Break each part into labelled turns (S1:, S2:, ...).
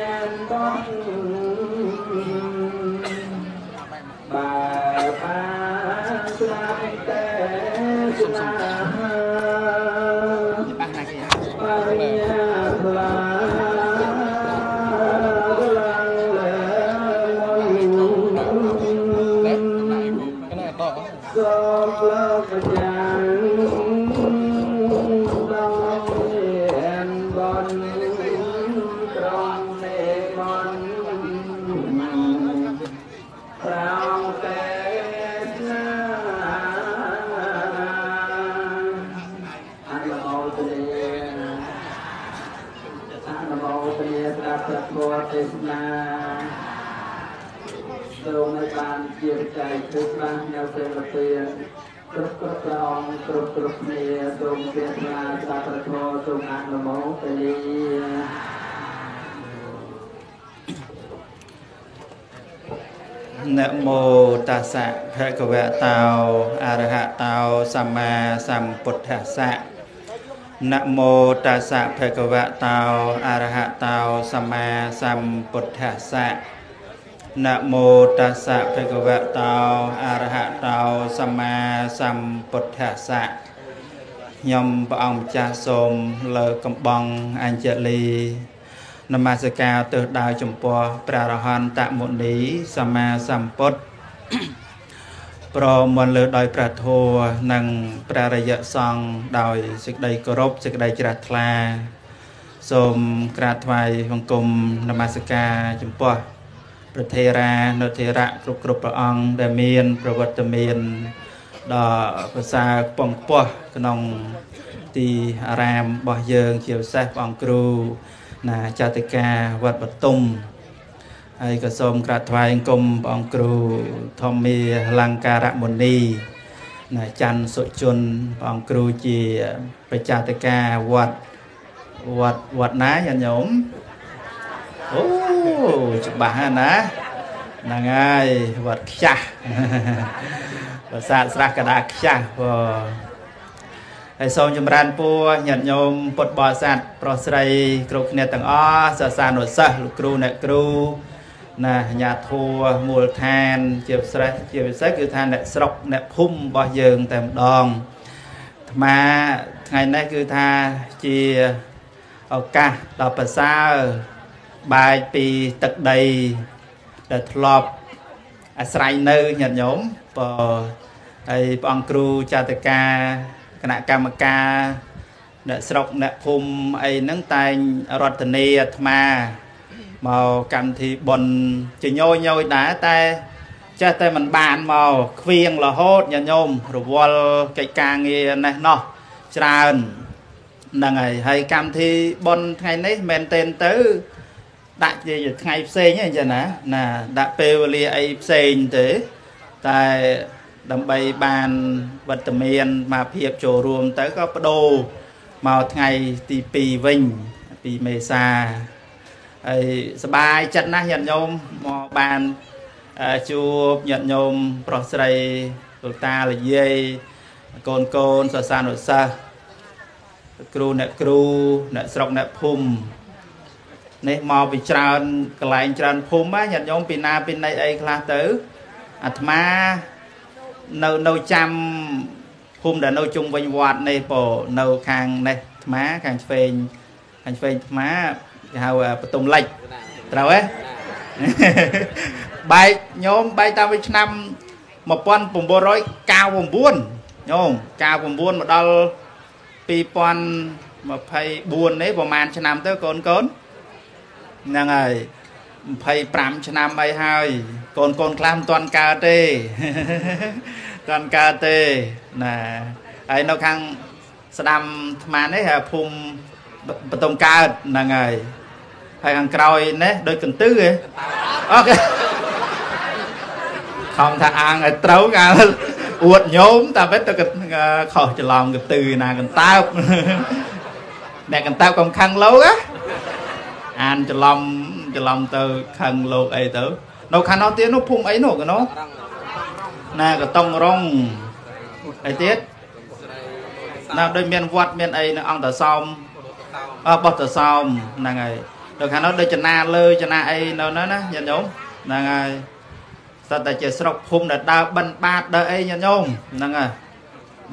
S1: ប សូមព្រះថ្លាស្ដាប់ព្រះធម៌សូមអនុមោទនា
S2: នមោតាសៈភគវតោអរហតោសម្មាសម្ពុទ្ធស្សៈនមោតាសៈភគវតោអរហតោសម្មាសម្ពុទ្ធស្សៈនមោតាសៈភគវតោអរហតោសម្មាសម្ពុទ្ធស្សៈ ខ្ញុំព្រះអង្គម្ចាស់សូមលើកកំបងអញ្ជលីនមស្ការទើសដៅចំពោះព្រះរហន្តមុនីសម្មាសម្ពុទ្ធប្រមន់លើដោយព្រះធម៌និងព្រះរយៈសង្ឃដោយសេចក្តីគោរពសេចក្តីជ្រះថ្លា សូមក្រាបថ្វាយបង្គំនមស្ការចំពោះប្រធេរានុធេរៈគ្រប់គ្រប់ព្រះអង្គដែលមាន ប្រវត្តិមាន ដ៏ប្រសើរខ្ពង់ខ្ពស់ក្នុងទីអារាមរបស់យើង ជាពិសេសព្រះអង្គគ្រូណាចតិកាវត្តបតុមហើយក៏សូមក្រាបថ្វាយអង្គមព្រះអង្គគ្រូធម្មាលង្ការមុនីណាច័ន្ទសុជនព្រះអង្គគ្រូជាប្រជាតិកាវត្តវត្តវត្តណាញាតិញោមអូច្បាស់ហើយណាហ្នឹងហើយវត្តខ្ចាស់ ប្រាសាទស្រះកដាខ្ចាស់បងហើយសូមចម្រើនពរញាតិញោមពុទ្ធបរិស័ទប្រុសស្រីគ្រប់គ្នាទាំងអស់សាសានុសិស្សលោកគ្រូអ្នកគ្រូណាអាញាធัวមូលដ្ឋាន ជាពិសេសជាពិសេសគឺថាអ្នកស្រុកអ្នកភូមិរបស់យើងតែម្ដងអាត្មាថ្ងៃនេះគឺថាជាឱកាសដ៏ប្រសើរបែកពីទឹកដីដែលធ្លាប់អាស្រ័យនៅញាតិញោមប ហើយព្រះអង្គគ្រូចាតកាគណៈកម្មការអ្នកស្រុកអ្នកភូមិអីហ្នឹងតែងរតនីអាត្មាមកកម្មវិធីបុណ្យជាញយញយដែរតែចេះតែមិនបានមកខ្វៀងរហូតញាតិញោមរវល់កិច្ចការងារនេះណោះច្រើនហ្នឹងហើយហើយកម្មវិធីបុណ្យថ្ងៃនេះមែនទែនទៅ ដាក់ជាថ្ងៃផ្សេងហ្នឹងអញ្ចឹងណាណាដាក់ពេលវេលាអីផ្សេងទេតែ ដើម្បីបានវត្តមានមកភាពចូលរួមទៅក៏បដូរមកថ្ងៃទី2វិញ2មេសាហើយសบายចិត្តណាស់ញាតិញោមមកបានអឺជួបញាតិញោមប្រុសស្រីលោកតាលោកយាយកូនកូនសាសានុសិស្សគ្រូអ្នកគ្រូអ្នកស្រុកអ្នកភូមិនេះមកពីច្រើនកន្លែងច្រើនភូមិណាញាតិញោមពីណាពីណីអីខ្លះទៅអាត្មា នៅនៅចាំភូមិដែលនៅជុំវិញវត្តនេះពោនៅខាងនេះអាត្មាខាងឆ្វេងខាងឆ្វេងអាត្មាគេហៅបតុមលិចត្រូវទេបែកញោមបែកតាំងពីឆ្នាំ1999ញោម99មកដល់2024នេះប្រហែលឆ្នាំទៅកូនកូនហ្នឹងហើយ25ឆ្នាំអីហើយកូនកូនខ្លះមិនទាន់កើតទេ ទាន់កើតទេណាហើយនៅខាងស្ដាំអាត្មានេះភូមិបតុងកើតហ្នឹងហើយហើយខាងក្រោយនេះដូចកន្ទឺហ៎អូខេខំថាអាងឲ្យត្រូវកាលអួតញោមតែបិទទៅខុសច្រឡំកន្ទឺណាកន្តើបអ្នកកន្តើបកុំខឹងលោកណាអានច្រឡំច្រឡំទៅខឹងលោកអីទៅនៅខាងនោះទៀតនោះភូមិអីនោះកណោ ណាកតុងរងអីទៀតណាដូចមានវត្តមានអីនៅអង្គតសោមអបោះតសោមហ្នឹងហើយដល់ខាងនោះដូចចនាលើចនាអីនៅនោះណាញាតិញោមហ្នឹងហើយសត្វតែជាស្រុកភូមិដែលដើរបិណ្ឌបាតដើរអីញាតិញោមហ្នឹងហើយ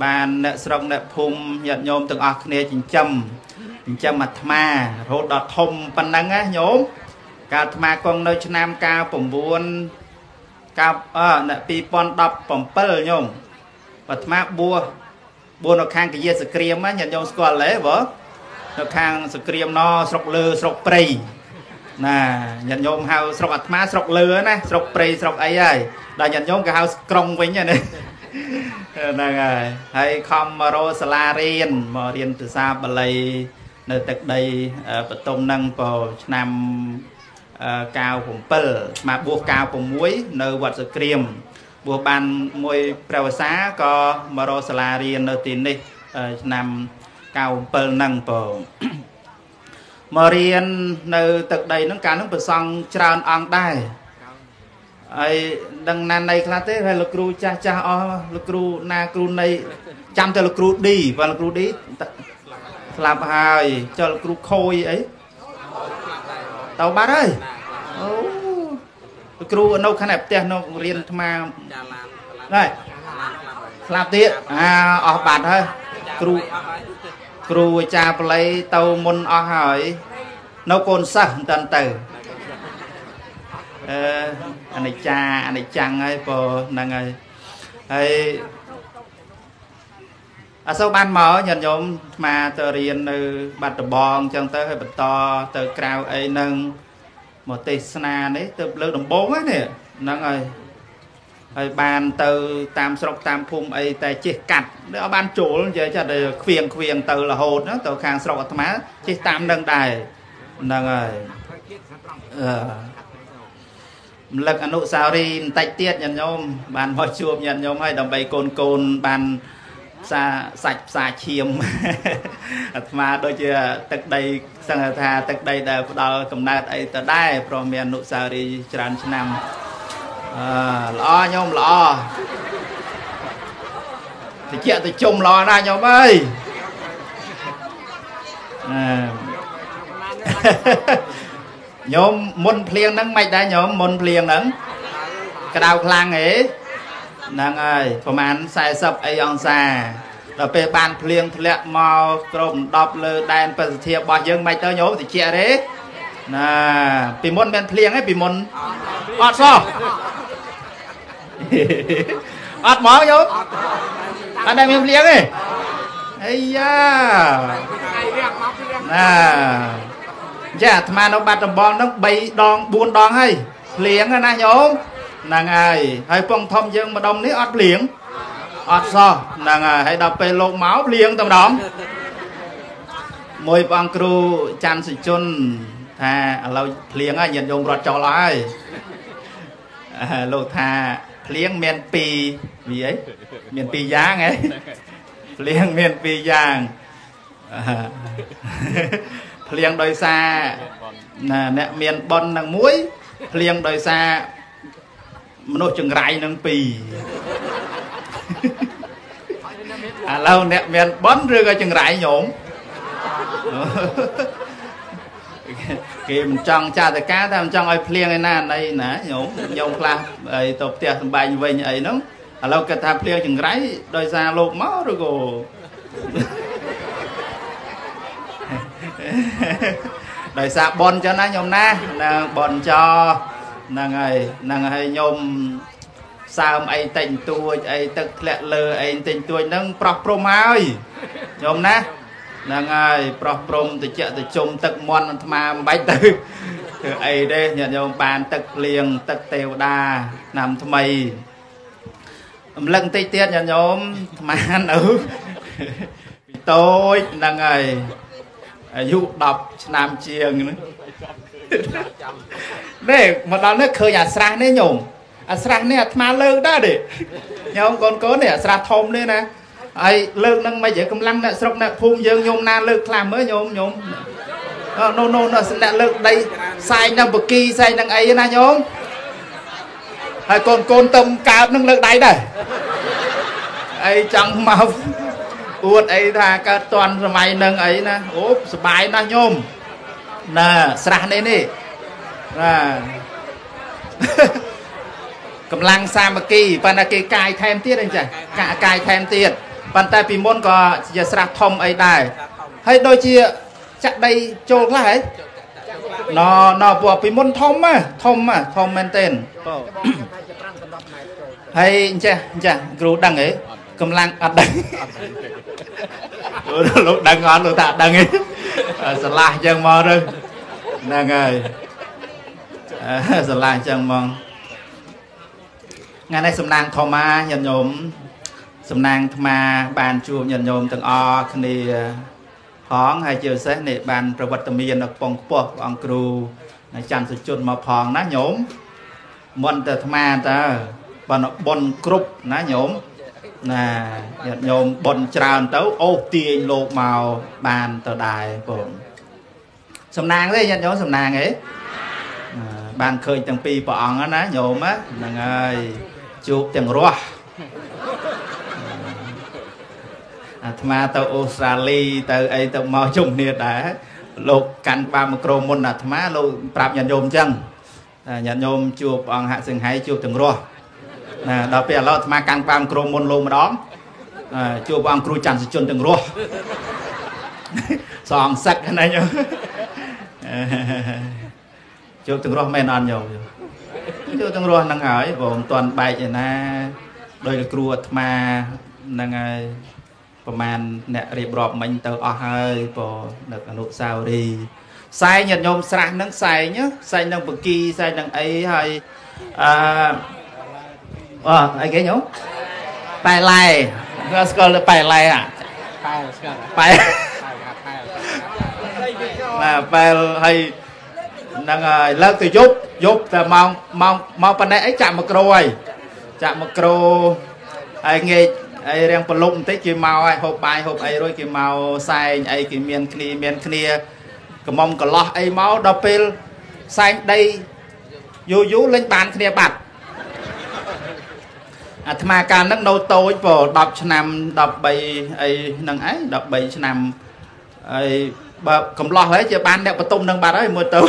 S2: បានអ្នកស្រុកអ្នកភូមិញាតិញោមទាំងអស់គ្នាចិញ្ចឹមចិញ្ចឹមអាត្មារហូតដល់ធំប៉ុណ្ណឹងណាញោមកាលអាត្មាគង់នៅឆ្នាំកាល9 កាលអ2017ញោមអាត្មាបួសបួសនៅខាងកាយាសក្រៀមញាតិញោមស្គាល់ទេបងនៅខាងសក្រៀមណស្រុកលើស្រុកព្រៃណាញាតិញោមហៅស្រុកអាត្មាស្រុកលើណាស្រុកព្រៃស្រុកអីហើយដល់ញាតិញោមក៏ហៅក្រុងវិញណាហ្នឹងហើយហើយខំមករកសាលារៀនមករៀនភាសាបាលីនៅទឹកដីបតុមនឹងពោឆ្នាំ 97ស្មាបួស96នៅវត្តសក្រៀមបួសបានមួយព្រះវសាក៏មករកសាលារៀននៅទីនេះឆ្នាំ97ហ្នឹងបងមករៀននៅទឹកដីហ្នឹងកាលហ្នឹងប្រសង់ច្រើនអង្គដែរហើយដឹងណាននៃខ្លះទេហើយលោកគ្រូចាស់ចាស់អស់លោកគ្រូណាគ្រូនៃចាំតែលោកគ្រូឌីបើលោកគ្រូឌីស្លាប់ហើយចុះលោកគ្រូខូយអី ទៅបាត់ហើយអូលោកគ្រូនៅខាងផ្ទះនៅរៀនអាត្មាដែរស្លាប់ទៀតអាអស់បាត់ហើយគ្រូគ្រូអាចារ្យបល័យទៅមុនអស់ហើយ នៅកូនសិស្សមិនតាន់ទៅអឺអនិច្ចាអនិច្ចាំងហើយព្រោះហ្នឹងហើយហើយ អសូវបានមកញាតិញោមអាត្មាទៅរៀននៅ បាត់ដំបងអញ្ចឹងទៅហើយបន្តទៅក្រៅអីហ្នឹងមកទេសនានេះទៅលើដំបងហ្នឹងហ្នឹងហើយហើយបានទៅតាមស្រុកតាមភូមិអីតែចេះកាត់អត់បានចូលនិយាយចាតែខ្វៀងខ្វៀងទៅរហូតទៅខាងស្រុកអាត្មាចេះតាមនឹងដែរហ្នឹងហើយអឺរំលឹកអនុសាវរីយ៍បន្តិចទៀតញាតិញោមបានមកជួបញាតិញោមហើយដើម្បីកូនកូនបាន ផ្សារសាច់ផ្សារឈាមអាត្មាដូចជាទឹកដីសង្ឃថាទឹកដីដែលផ្ដល់កំណើតអីទៅដែរព្រោះមានអនុសាវរីយ៍ច្រើនឆ្នាំអឺល្អញោមល្អតិចទៅជុំល្អណាស់ញោមអើយអឺញោមមុនភ្លៀងហ្នឹងមិនដែរញោមមុនភ្លៀងហ្នឹងក្តៅខ្លាំងហេ ហ្នឹងហើយប្រហែល40អីអង្សាដល់ពេលបានភ្លៀងធ្លាក់មកក្រោម10លើដែនបសិទ្ធិរបស់យើងមិនទៅញោមតិចទេណាពីមុនមានភ្លៀងឯងពីមុនអត់សោះអត់មកយោអត់ដែលមានភ្លៀងទេអាយ៉ាណាចាអាត្មានៅបាត់ដំបងហ្នឹង3ដង4ដងហើយភ្លៀងណាញោម ហ្នឹងហើយហើយពងធំយើងម្ដុំនេះអត់ភ្លៀងអត់សោះហ្នឹងហើយហើយដល់ពេលលោកមកភ្លៀងតែម្ដងមួយព្រះអង្គគ្រូច័ន្ទសិជនថាឥឡូវភ្លៀងហើយញាតិញោមរត់ចោលអស់ហើយលោកថាភ្លៀងមាន2វាអីមាន2យ៉ាងហ៎ភ្លៀងមាន2យ៉ាងភ្លៀងដោយសារណាអ្នកមានប៉ុននឹងមួយភ្លៀងដោយសារ មនុស្សចង្រៃនឹង2ឥឡូវអ្នកមានប៉ុនឬក៏ចង្រៃញោមគេមិនចង់ចាតកាតែមិនចង់ឲ្យភ្លៀងឯណាណីណាញោមញោមខ្លះអីទៅផ្ទះសំបែងវិញអីហ្នឹងឥឡូវគាត់ថាភ្លៀងចង្រៃដោយសារលោកមកឬក៏ដោយសារបនចឹងណាញោមណានឹងបនច ហ្នឹងហើយហ្នឹងហើយញោមសើមអីតិចតួចអីទឹកធ្លាក់លើអីតិចតួចហ្នឹងប្រោះព្រំហើយញោមណាហ្នឹងហើយប្រោះព្រំតិចតិជុំទឹកមន់អាត្មាមិនបាច់ទៅធ្វើអីទេញាតិញោមបានទឹកលៀងទឹកទេវតាឆ្នាំថ្មីរំលឹកបន្តិចទៀតញាតិញោមអាត្មានៅពីតូចហ្នឹងហើយអាយុ10ឆ្នាំជាងហ្នឹង នេះមកដល់នេះឃើញអាស្រះនេះញោមអាស្រះនេះអាត្មាលើកដែរទេញោមកូនកូននេះអាស្រះធំនេះណាហើយលើកនឹងមិនហ៎កម្លាំងអ្នកស្រុកអ្នកភូមិយើងញោមណាលើកខ្លះមើលញោមញោមណូណូអ្នកលើកដីសែងនឹងបកីសែងនឹងអីណាញោមហើយកូនកូនទៅកើតនឹងលើកដៃដែរអីចង់មកអួតអីថាកើតតន់សម័យនឹងអីណាអូសបាយណាស់ញោម ណាស្រះនេះនេះណាកម្លាំងសាមគ្គីប៉ុន្តែគេកាយថែមទៀតអីចាកាកាយថែមទៀតប៉ុន្តែពីមុនក៏ជាស្រះធំអីដែរហើយដូចជាចាក់ដីចូលខ្លះហ៎ណណពួកពីមុនធំហ៎ធំហ៎ធំមែនទែនបងហើយអញ្ចេះអញ្ចេះគ្រូដឹងហ៎កម្លាំងអត់ដឹង លោកដឹងអត់លោកថាអត់ដឹងទេស្រឡះអញ្ចឹងមកទៅហ្នឹងហើយស្រឡះអញ្ចឹងមកថ្ងៃនេះសំណាងធម្មញាតិញោមសំណាងអាត្មាបានជួបញាតិញោមទាំងអស់គ្នាផងហើយជាពិសេសនេះបានប្រវត្តិមាននៅកំពង់ខ្ពស់ព្រះអង្គគ្រូច័ន្ទសុជនមកផងណាញោមមុនតែអាត្មាតើបានបនគ្រប់ណាញោម ណាញាតិញោមបនច្រើនទៅអូសទាញលោកមកបានទៅដែរបងសំណាងទេញាតិញោមសំណាងទេបានឃើញទាំងពីរព្រះអង្គណាញោមហ្នឹងហើយជួបទាំងរស់អាត្មាទៅអូស្ត្រាលីទៅអីទៅមកជុំគ្នាដែរលោកកាន់ក្បាលមីក្រូមុនអាត្មាលោកប្រាប់ញាតិញោមអញ្ចឹងញាតិញោមជួបអង្គហសិង្ហៃជួបទាំងរស់ ណាដល់ពេលឥឡូវអាត្មាកាន់ក្បាលមីក្រូមុនលោកម្ដងជួបអង្គគ្រូច័ន្ទសជនទាំងរស់សងសឹកណាញោមជួបទាំងរស់មែនអត់ញោមជួបទាំងរស់ហ្នឹងហើយបងមិនទាន់បែកឯណាដោយលោកគ្រូអាត្មាហ្នឹងហើយប្រហែលអ្នករៀបរាប់មិញទៅអស់ហើយបើនៅអនុសាវរីយ៍សែងញាតិញោមស្រះហ្នឹងសែងសែងនឹងបង្គីសែងនឹងអីហើយអឺ អអីគេញោមប៉ែឡែគេស្គាល់ប៉ែឡែអា
S3: ប៉ែស្គាល់
S2: ប៉ែណាប៉ែហើយហ្នឹងហើយលើកទៅយប់យប់តែម៉ោងម៉ោងម៉ោងប៉ុណ្ណេះអីចាក់មីក្រូហើយចាក់មីក្រូហើយងាកអីរៀងប្រលប់បន្តិចគេមកហើយហូបបាយហូបអីរួចគេមកសែងអីគេមានគ្នាមានគ្នាកំមុំកន្លោះអីមកដល់ពេលសែងដីយូរយូរលេងបានគ្នាបាត់ អាត្មាកាលហ្នឹងនៅតូចពោ10ឆ្នាំ13អីហ្នឹងឯង13ឆ្នាំហើយបើកំឡោះហើយជាបានអ្នកបន្ទុំនឹងបាត់ហើយមើលទៅ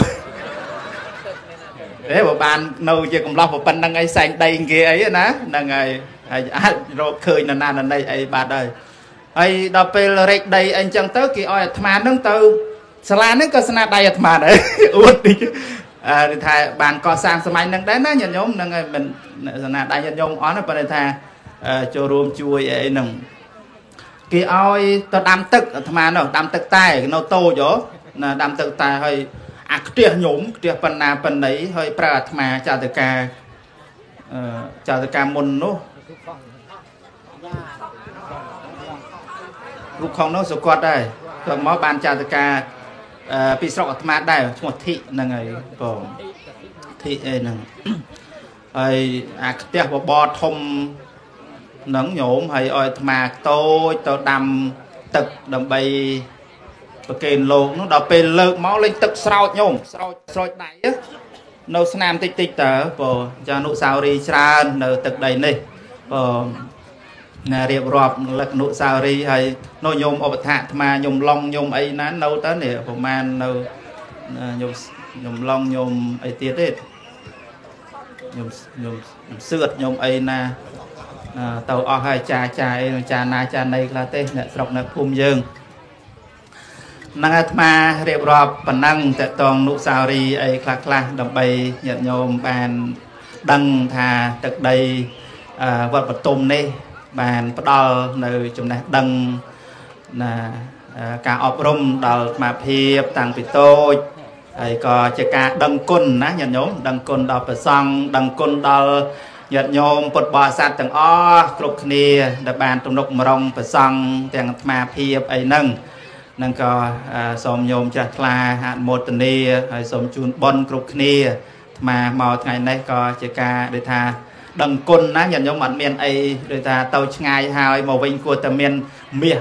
S2: ទេបើបាននៅជាកំឡោះប៉ុណ្្នឹងអីសែងដីគេអីណាហ្នឹងហើយហើយអាចរកឃើញនរណានណីអីបាត់ហើយហើយដល់ពេលរែកដីអីចឹងទៅគេឲ្យអាត្មានឹងទៅសាលានេះក៏ស្នាដៃអាត្មាដែរអួតតិច អឺថាបានកសាងសម័យនឹងដែរណាញាតិញោមហ្នឹងហើយមិនស្នាដៃញាតិញោមអត់ប៉ុន្តែថាចូលរួមជួយអីហ្នឹងគេឲ្យទៅដាំទឹកអាត្មានោះដាំទឹកតែនៅតូចហ៎ណាដាំទឹកតែហើយអាខ្ទះញោមខ្ទះប៉ុណ្ណាប៉ុណ្ណីហើយប្រើអាត្មាចាតកាអឺចាតកាមុននោះរូបខំនោះសុគាត់ដែរគាត់មកបានចាតកា ពីស្រុកអាត្មាដែរឈ្មោះធីហ្នឹងហើយបងធីអីហ្នឹងហើយអាផ្ទះបបរធំហ្នឹងញោមហើយឲ្យអាត្មាតូចទៅដាំទឹកដើម្បីប្រគេនលោកនោះដល់ពេលលើកមកលេងទឹកស្រោចញោមស្រោចស្រោចដៃនៅស្នាមតិចតិចតើបងចាអនុសាវរីយ៍ច្រើននៅទឹកដីនេះបង ណារៀបរាប់លក្ខណៈសាវរីហើយនៅញោមឧបថៈអាត្មាញោមឡងញោមអីណានៅទៅនេះប្រហែលនៅញោមញោមឡងញោមអីទៀតទេញោមញោមសឿតញោមអីណាទៅអស់ហើយចាចាអីចាណាចាណីខ្លះទេអ្នកស្រុកនៅភូមិយើងនឹងអាត្មារៀបរាប់ប៉ុណ្ណឹងតកតងនុសាវរីអីខ្លះខ្លះដើម្បីញាតិញោមបានដឹងថាទឹកដីវត្តបតុមនេះ បានផ្ដល់នៅចំណេះដឹងណាការអប់រំដល់អាត្មាភាពតាំងពីតូចហើយក៏ជាការដឹងគុណណាញាតិញោមដឹងគុណដល់ព្រះសង្ឃដឹងគុណដល់ញាតិញោមពុទ្ធបរិស័ទទាំងអស់គ្រប់គ្នាដែលបានទំនុកម្រងព្រះសង្ឃទាំងអាត្មាភាពអីហ្នឹងនឹងក៏សូមញោមចាស់ថ្លាអនុមោទនាហើយសូមជូនបុណ្យគ្រប់គ្នាអាត្មាមកថ្ងៃនេះក៏ជាការដូចថា ដឹងគុណណាញាតិញោមអត់មានអីដូចថាទៅឆ្ងាយហើយមកវិញគួរតែមានមាស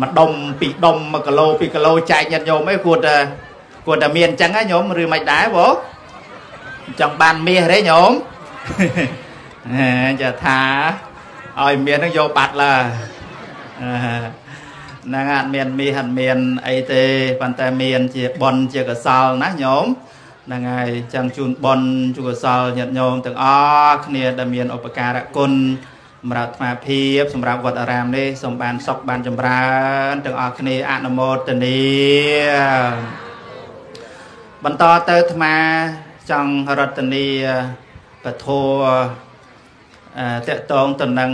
S2: មួយដុំពីរដុំ1គីឡូ2គីឡូចែកញាតិញោមអីគួរតែគួរតែមានអញ្ចឹងណាញោមឬមិនដែរបងចង់បានមាសទេញោមចាថាឲ្យមាននឹងយកបាត់ឡើហ្នឹងអត់មានមីអត់មានអីទេប៉ុន្តែមានជាប៉ុនជាកសលណាញោម ហ្នឹងហើយចឹងជូនប៉ុនជួកសលញាតិញោមទាំងអស់គ្នាដែលមានឧបការៈគុណសម្រាប់អាភិបសម្រាប់វត្តអារាមនេះសូមបានសុខបានចម្រើនទាំងអស់គ្នាអនុមោទនាបន្តទៅអាត្មាចង់រតនីពធអឺតកតងទៅនឹង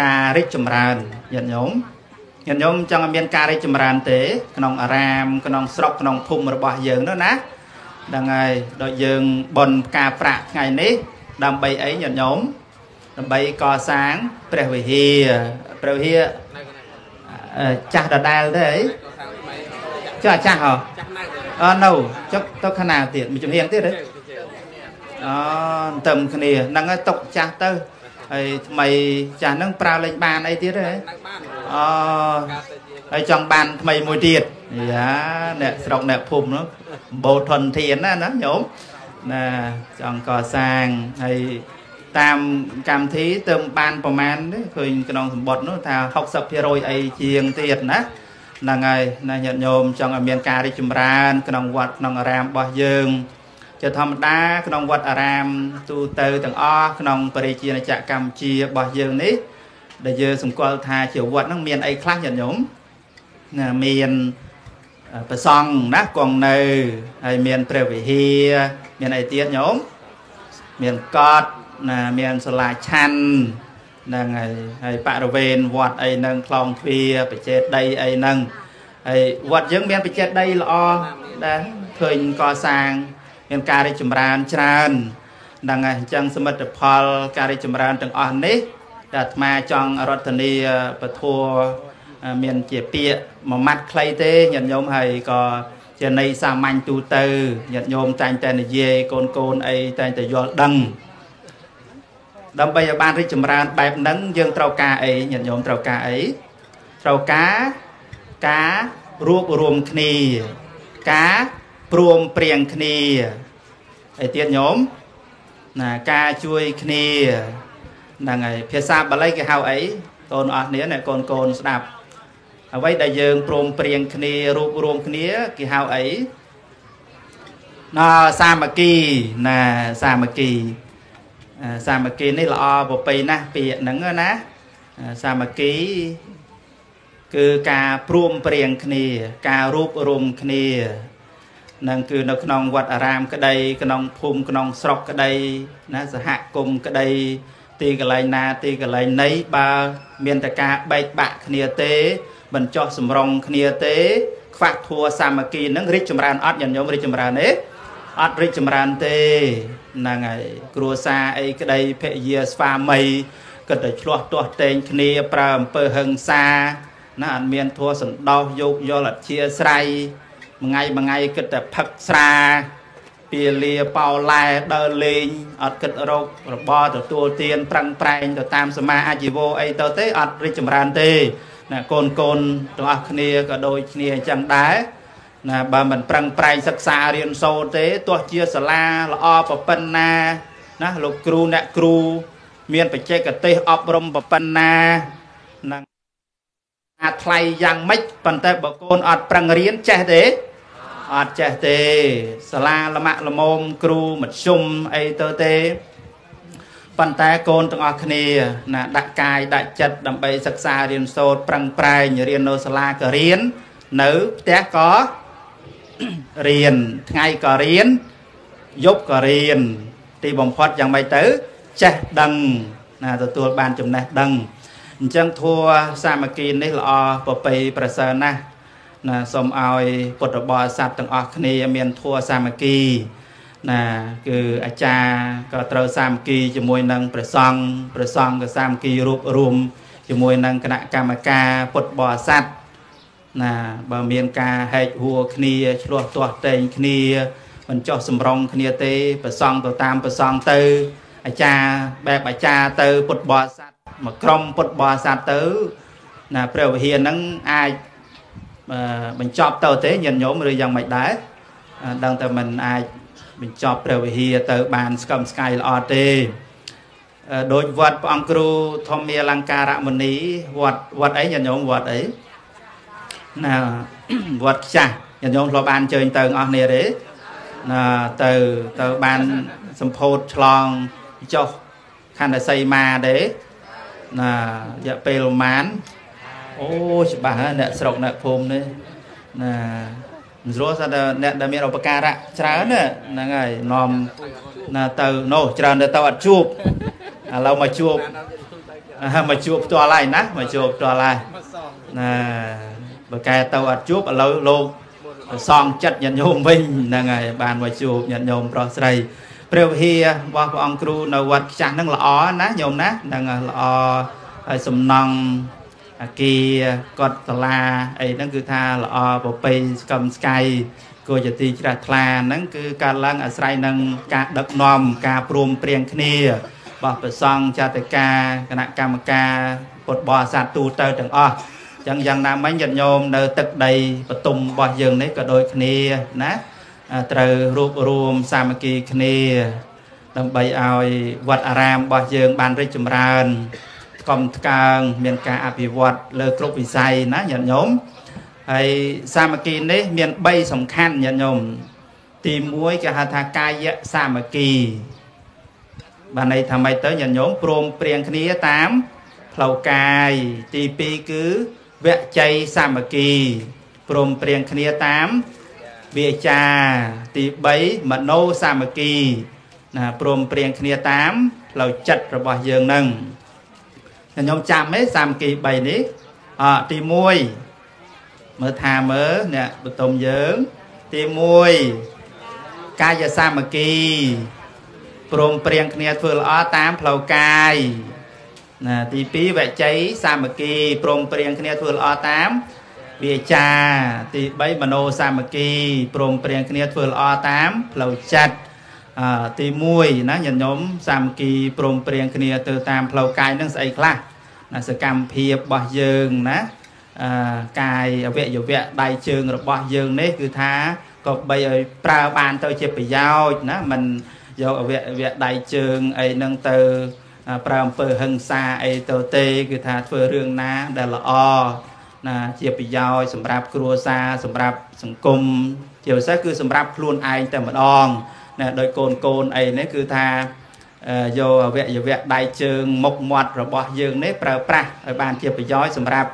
S2: ការរីកចម្រើនញាតិញោម ញាតិញោមចង់ឲ្យមានការរីកចម្រើនទេ ក្នុងអារាម ក្នុងស្រុកក្នុងភូមិរបស់យើងនោះណាហ្នឹងហើយដូចយើងបនផ្កាប្រាក់ថ្ងៃនេះ ដើម្បីអីញាតិញោមដើម្បីកសាងព្រះវិហារព្រះវិហារចាស់ដដែលទេអីចាស់ចាស់ហ៎អឺនៅចុកទៅខាងណាទៀតមួយជំនាញទៀតទេអូទៅគ្នាហ្នឹងហើយຕົកចាស់ទៅហើយថ្មីចាស់ហ្នឹងប្រើលេងបានអីទៀតទេ អូហើយចង់បានថ្មីមួយទៀតយ៉ាអ្នកស្រុកអ្នកភូមិនោះបោធនធានណាណាញោមណាចង់កសាងហើយតាមកម្មវិធីទៅបានប្រមាណទេឃើញក្នុងសម្បត្តិនោះថា60%អីជាងទៀតណាហ្នឹងហើយណាញាតិញោមចង់ឲ្យមានការរីកចម្រើន ក្នុងវត្តក្នុងអារាមរបស់យើងជាធម្មតាក្នុងវត្តអារាមទូទៅទាំងអស់ក្នុងបរិជាណាចក្រកម្ពុជារបស់យើងនេះ ដែលយើងសម្គាល់ថាជាវត្តហ្នឹងមានអីខ្លះញាតិញោមណាមានប្រសង់ណាគង់នៅហើយមានព្រះវិហារមានអីទៀតញោមមានកត់ណាមានសាលាឆាន់ហ្នឹងហើយហើយបរិវេណវត្តអីហ្នឹងខ្លងទ្វារបច្ចេតីអីហ្នឹងហើយវត្តយើងមានបច្ចេតីល្អដែរឃើញកសាង មានការរីកចម្រើនច្រើនហ្នឹងហើយអញ្ចឹងសមិទ្ធផលការរីកចម្រើនទាំងអស់នេះ ដែលអាត្មាចង់រតនីពធัวមានជាពាក្យមួយម៉ាត់ខ្លីទេញាតិញោមហើយក៏ជាន័យសាមញ្ញទូទៅញាតិញោមតែងតែនិយាយកូនកូនអីតែងតែយល់ដឹងដើម្បីឲ្យបានរីកចម្រើនបែបហ្នឹងយើងត្រូវការអីញាតិញោមត្រូវការអីត្រូវការការរួបរวมគ្នាការព្រមព្រៀងគ្នាហើយទៀតញោមណាការជួយគ្នា ហ្នឹងហើយភាសាបាលីគេហៅអីកូនអស់គ្នាអ្នកកូនកូនស្ដាប់អ្វីដែលយើងព្រមព្រៀងគ្នារួបរួមគ្នាគេហៅអីណសាមគ្គីណាសាមគ្គីសាមគ្គីនេះល្អប្រពៃណាស់ពាក្យហ្នឹងណាសាមគ្គីគឺការព្រមព្រៀងគ្នា ការរួបរួមគ្នានឹងគឺនៅក្នុងវត្តអារាមក្តីក្នុងភូមិក្នុងស្រុកក្តីណាសហគមន៍ក្តី ទីកន្លែងណា ទីកន្លែងណីបើ មានតែការបែកបាក់គ្នាទេមិនចោះសម្រងគ្នាទេ ខ្វះធัวសាមគ្គីនឹងរីកចម្រើនអត់ញាតិញោមរីកចម្រើនទេអត់រីកចម្រើនទេហ្នឹងហើយគ្រួសារអីក្តីភរិយាស្វាមីគិតតែឆ្លោះទាស់តែងគ្នាប្រើអំពើហិង្សាណាអត់មានធัวសន្តោសយោគយល់អធិស្រ័យមួយថ្ងៃមួយថ្ងៃគិតតែផឹកស្រា ពាលាប៉ោឡែដើរលេងអត់គិតរករបរទទួលទានប្រឹងប្រែងទៅតាមសមាអាជីវោអីទៅទេអត់រីកចម្រើនទេណាកូនកូនទាំងអស់គ្នាក៏ដូចគ្នាអញ្ចឹងដែរណាបើមិនប្រឹងប្រែងសិក្សារៀនសូត្រទេទោះជាសាលាល្អប្រពន្ធណាណាលោកគ្រូអ្នកគ្រូមានបច្ចេកទេសអប់រំប្រពន្ធណានឹងអាចថ្លៃយ៉ាងម៉េចប៉ុន្តែបើកូនអត់ប្រឹងរៀនចេះទេ អត់ចេះទេសាលាលមាក់លមមគ្រូមធ្យមអីទៅទេប៉ុន្តែកូនទាំងអស់គ្នាណាដាក់កាយដាក់ចិត្តដើម្បីសិក្សារៀនសូត្រប្រឹងប្រែងរៀននៅសាលាក៏រៀននៅផ្ទះក៏រៀនថ្ងៃក៏រៀនយប់ក៏រៀនទីបំផុតយ៉ាងម៉េចទៅចេះដឹងណាទទួលបានចំណេះដឹងអញ្ចឹងធัวសាមគ្គីនេះល្អប្រពៃប្រសើរណាស់ ណាសូមឲ្យពុទ្ធបរិស័ទទាំងអស់គ្នាមានធัวសាមគ្គីណាគឺអាចារ្យក៏ត្រូវសាមគ្គីជាមួយនឹងព្រះសង្ឃព្រះសង្ឃក៏សាមគ្គីរួបរួមជាមួយនឹងគណៈកម្មការពុទ្ធបរិស័ទណាបើមានការហែកហួរគ្នាឆ្លោះទាស់តែងគ្នាមិនចោះសម្រងគ្នាទេប្រសង់ទៅតាមប្រសង់ទៅអាចារ្យបែបអាចារ្យទៅពុទ្ធបរិស័ទមកក្រុមពុទ្ធបរិស័ទទៅណាព្រះវិហារហ្នឹងអាច បញ្ចប់ទៅទេញាតិញោមឬយ៉ាងម៉េចដែរដឹងតែមិនអាចបញ្ចប់ព្រះវិហារទៅបានស្កឹមស្កៃល្អទេអដោយវត្តព្រះអង្គគ្រូធម្មាលង្ការមនីវត្តវត្តអីញាតិញោមវត្តអីណាវត្តខ្ចាស់ញាតិញោមធ្លាប់បានជើញទៅអស់គ្នាទេណាទៅទៅបានសម្ពោធឆ្លងចុះខណ្ឌសីមាទេណារយៈពេលប្រហែល អូច្បាស់អ្នកស្រុកអ្នកភូមិនេះណាមិនស្រួលថាអ្នកដែលមានឧបការៈច្រើនហ្នឹងហើយនាំណាទៅនោះច្រើនទៅទៅអត់ជួបឥឡូវមកជួបមកជួបផ្ទាល់ហើយណាមកជួបផ្ទាល់ហើយណាបើកែទៅអត់ជួបឥឡូវលោកសងចិត្តញាតិញោមវិញហ្នឹងហើយបានមកជួបញាតិញោមប្រុសស្រីព្រះវិហាររបស់ព្រះអង្គគ្រូនៅវត្តខ្ចាស់ហ្នឹងល្អណាញោមណាហ្នឹងល្អហើយសំណង់ អាគារកត់សាលាអីហ្នឹងគឺថាល្អប្រពៃស្កឹមស្កៃគួរជាទីជ្រះថ្លាហ្នឹងគឺការឡើងអាស្រ័យនឹងការដឹកនាំការព្រមព្រៀងគ្នារបស់ប្រសង់ចតកាគណៈកម្មការពុទ្ធបរិស័ទទូទៅទាំងអស់ចឹងយ៉ាងណាមិញញាតិញោមនៅទឹកដីបតុមរបស់យើងនេះក៏ដូចគ្នាណាត្រូវរួបរวมសាមគ្គីគ្នា ដើម្បីឲ្យវត្តអារាមរបស់យើងបានរីកចម្រើន ថ្កុំថ្កើងមានការអភិវឌ្ឍលើគ្រប់វិស័យណាញាតិញោមហើយសាមគ្គីនេះ មាន3សំខាន់ញាតិញោមទី1គេហៅថាកាយសាមគ្គីបានន័យថាម៉េចទៅញាតិញោមព្រមព្រៀងគ្នាតាមផ្លូវកាយទី2គឺវជ័យសាមគ្គីព្រមព្រៀងគ្នាតាមវាចាទី3មโนសាមគ្គីណាព្រមព្រៀងគ្នាតាមផ្លូវចិត្តរបស់យើងនឹង ខ្ញុំចាំទេសាមគ្គី3នេះអទី1មើលថាមើលអ្នកបតុមយើង ទី1កាយសាមគ្គីព្រមព្រៀងគ្នាធ្វើល្អតាមផ្លូវកាយណាទី2វជ័យសាមគ្គីព្រមព្រៀងគ្នាធ្វើល្អតាមវាចាទី3មโนសាមគ្គីព្រមព្រៀងគ្នាធ្វើល្អតាមផ្លូវចិត្តអ ទី1ណាញាតិញោមសាមគ្គីព្រមព្រៀងគ្នាទៅតាមផ្លូវកាយនឹងស្អីខ្លះណាសកម្មភាពរបស់យើងណាអកាយអវយវៈដៃជើងរបស់យើងនេះគឺថាក៏បីឲ្យប្រើបានទៅជាប្រយោជន៍ណាមិនយកអវយវៈដៃជើងអីហ្នឹងទៅប្រើអំពើហិង្សាអីទៅទេ គឺថាធ្វើរឿងណាដែលល្អណាជាប្រយោជន៍សម្រាប់គ្រួសារសម្រាប់សង្គមជាពិសេសគឺសម្រាប់ខ្លួនឯងតែម្ដង ណាដោយកូនកូនអីនេះគឺថាយកអវយវៈដៃជើងមុខមាត់របស់យើងនេះប្រើប្រាស់ឲ្យបានជាប្រយោជន៍សម្រាប់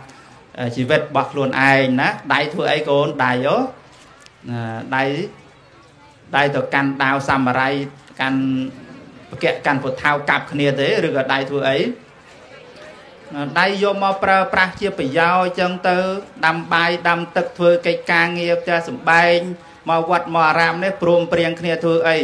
S2: ជីវិតរបស់ខ្លួនឯងណាដៃធ្វើអីកូនដៃយោដៃដៃទៅកាន់ដាវសាមរ័យកាន់បកកាន់ពុថៅកាប់គ្នាទេឬក៏ដៃធ្វើអីដៃយកមកប្រើប្រាស់ជាប្រយោជន៍ចឹងទៅដាំបាយដាំទឹកធ្វើកិច្ចការងារផ្ទះសំបែង មកវត្តមកអារាមនេះព្រមព្រៀងគ្នាធ្វើអី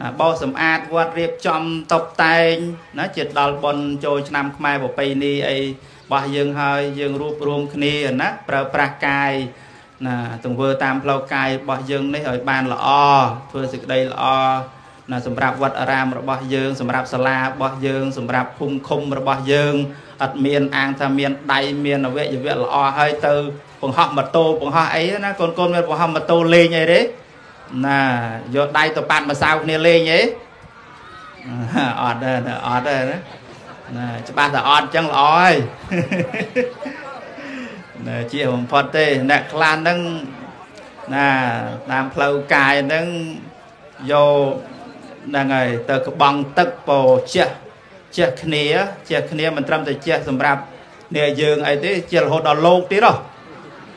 S2: ណាបោសសម្អាតវត្តរៀបចំតុបតែងណាជាដល់បុណ្យចូលឆ្នាំខ្មែរប្រពៃណីអីរបស់យើងហើយយើងរួបរวมគ្នាណាប្រើប្រាស់កាយណាទង្វើតាមផ្លូវកាយរបស់យើងនេះឲ្យបានល្អធ្វើសេចក្តីល្អណាសម្រាប់វត្តអារាមរបស់យើងសម្រាប់សាលារបស់យើង សម្រាប់ភូមិឃុំរបស់យើងអត់មានអាងថាមានដៃមានអវយវៈល្អហើយទៅ បង្ហោះម៉ូតូបង្ហោះអីណាកូនកូនមានបង្ហោះម៉ូតូលេងអីទេណាយកដៃទៅប៉ាត់ម្សៅគ្នាលេងអីអត់ទេអត់ទេណាណាច្បាស់តែអត់អញ្ចឹងល្អហើយណាជាបំផុតទេអ្នកខ្លះហ្នឹងណាតាមផ្លូវកាយហ្នឹងយកហ្នឹងហើយទៅក្បង់ទឹកពោជះជះគ្នាជះគ្នាមិនត្រឹមតែជះសម្រាប់អ្នកយើងអីទេជះរហូតដល់លោកទៀតហ្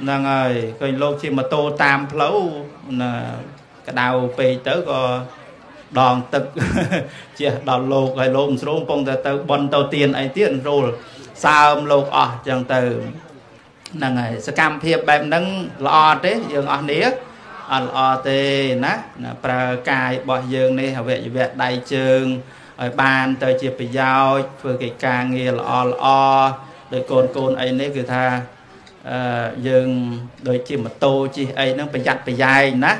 S2: នឹងហើយឃើញលោកជិះម៉ូតូតាមផ្លូវណាក្តៅពេកទៅក៏ដងទឹកជះដល់លោកហើយលោកមិនស្រួលពងតែទៅបន់ទៅទៀនអីទៀតស្រួលសើមលោកអស់ចឹងទៅហ្នឹងហើយសកម្មភាពបែបហ្នឹងល្អទេយើងអស់នេះអត់ល្អទេណាប្រើកាយរបស់យើងនេះអវយវៈដៃជើងឲ្យបានទៅជាប្រយោជន៍ធ្វើកិច្ចការងារល្អល្អដោយកូនកូនអីនេះគឺថា អឺយើងដូចជាម៉ូតូជិះអីហ្នឹងប្រយ័ត្នប្រយែងណា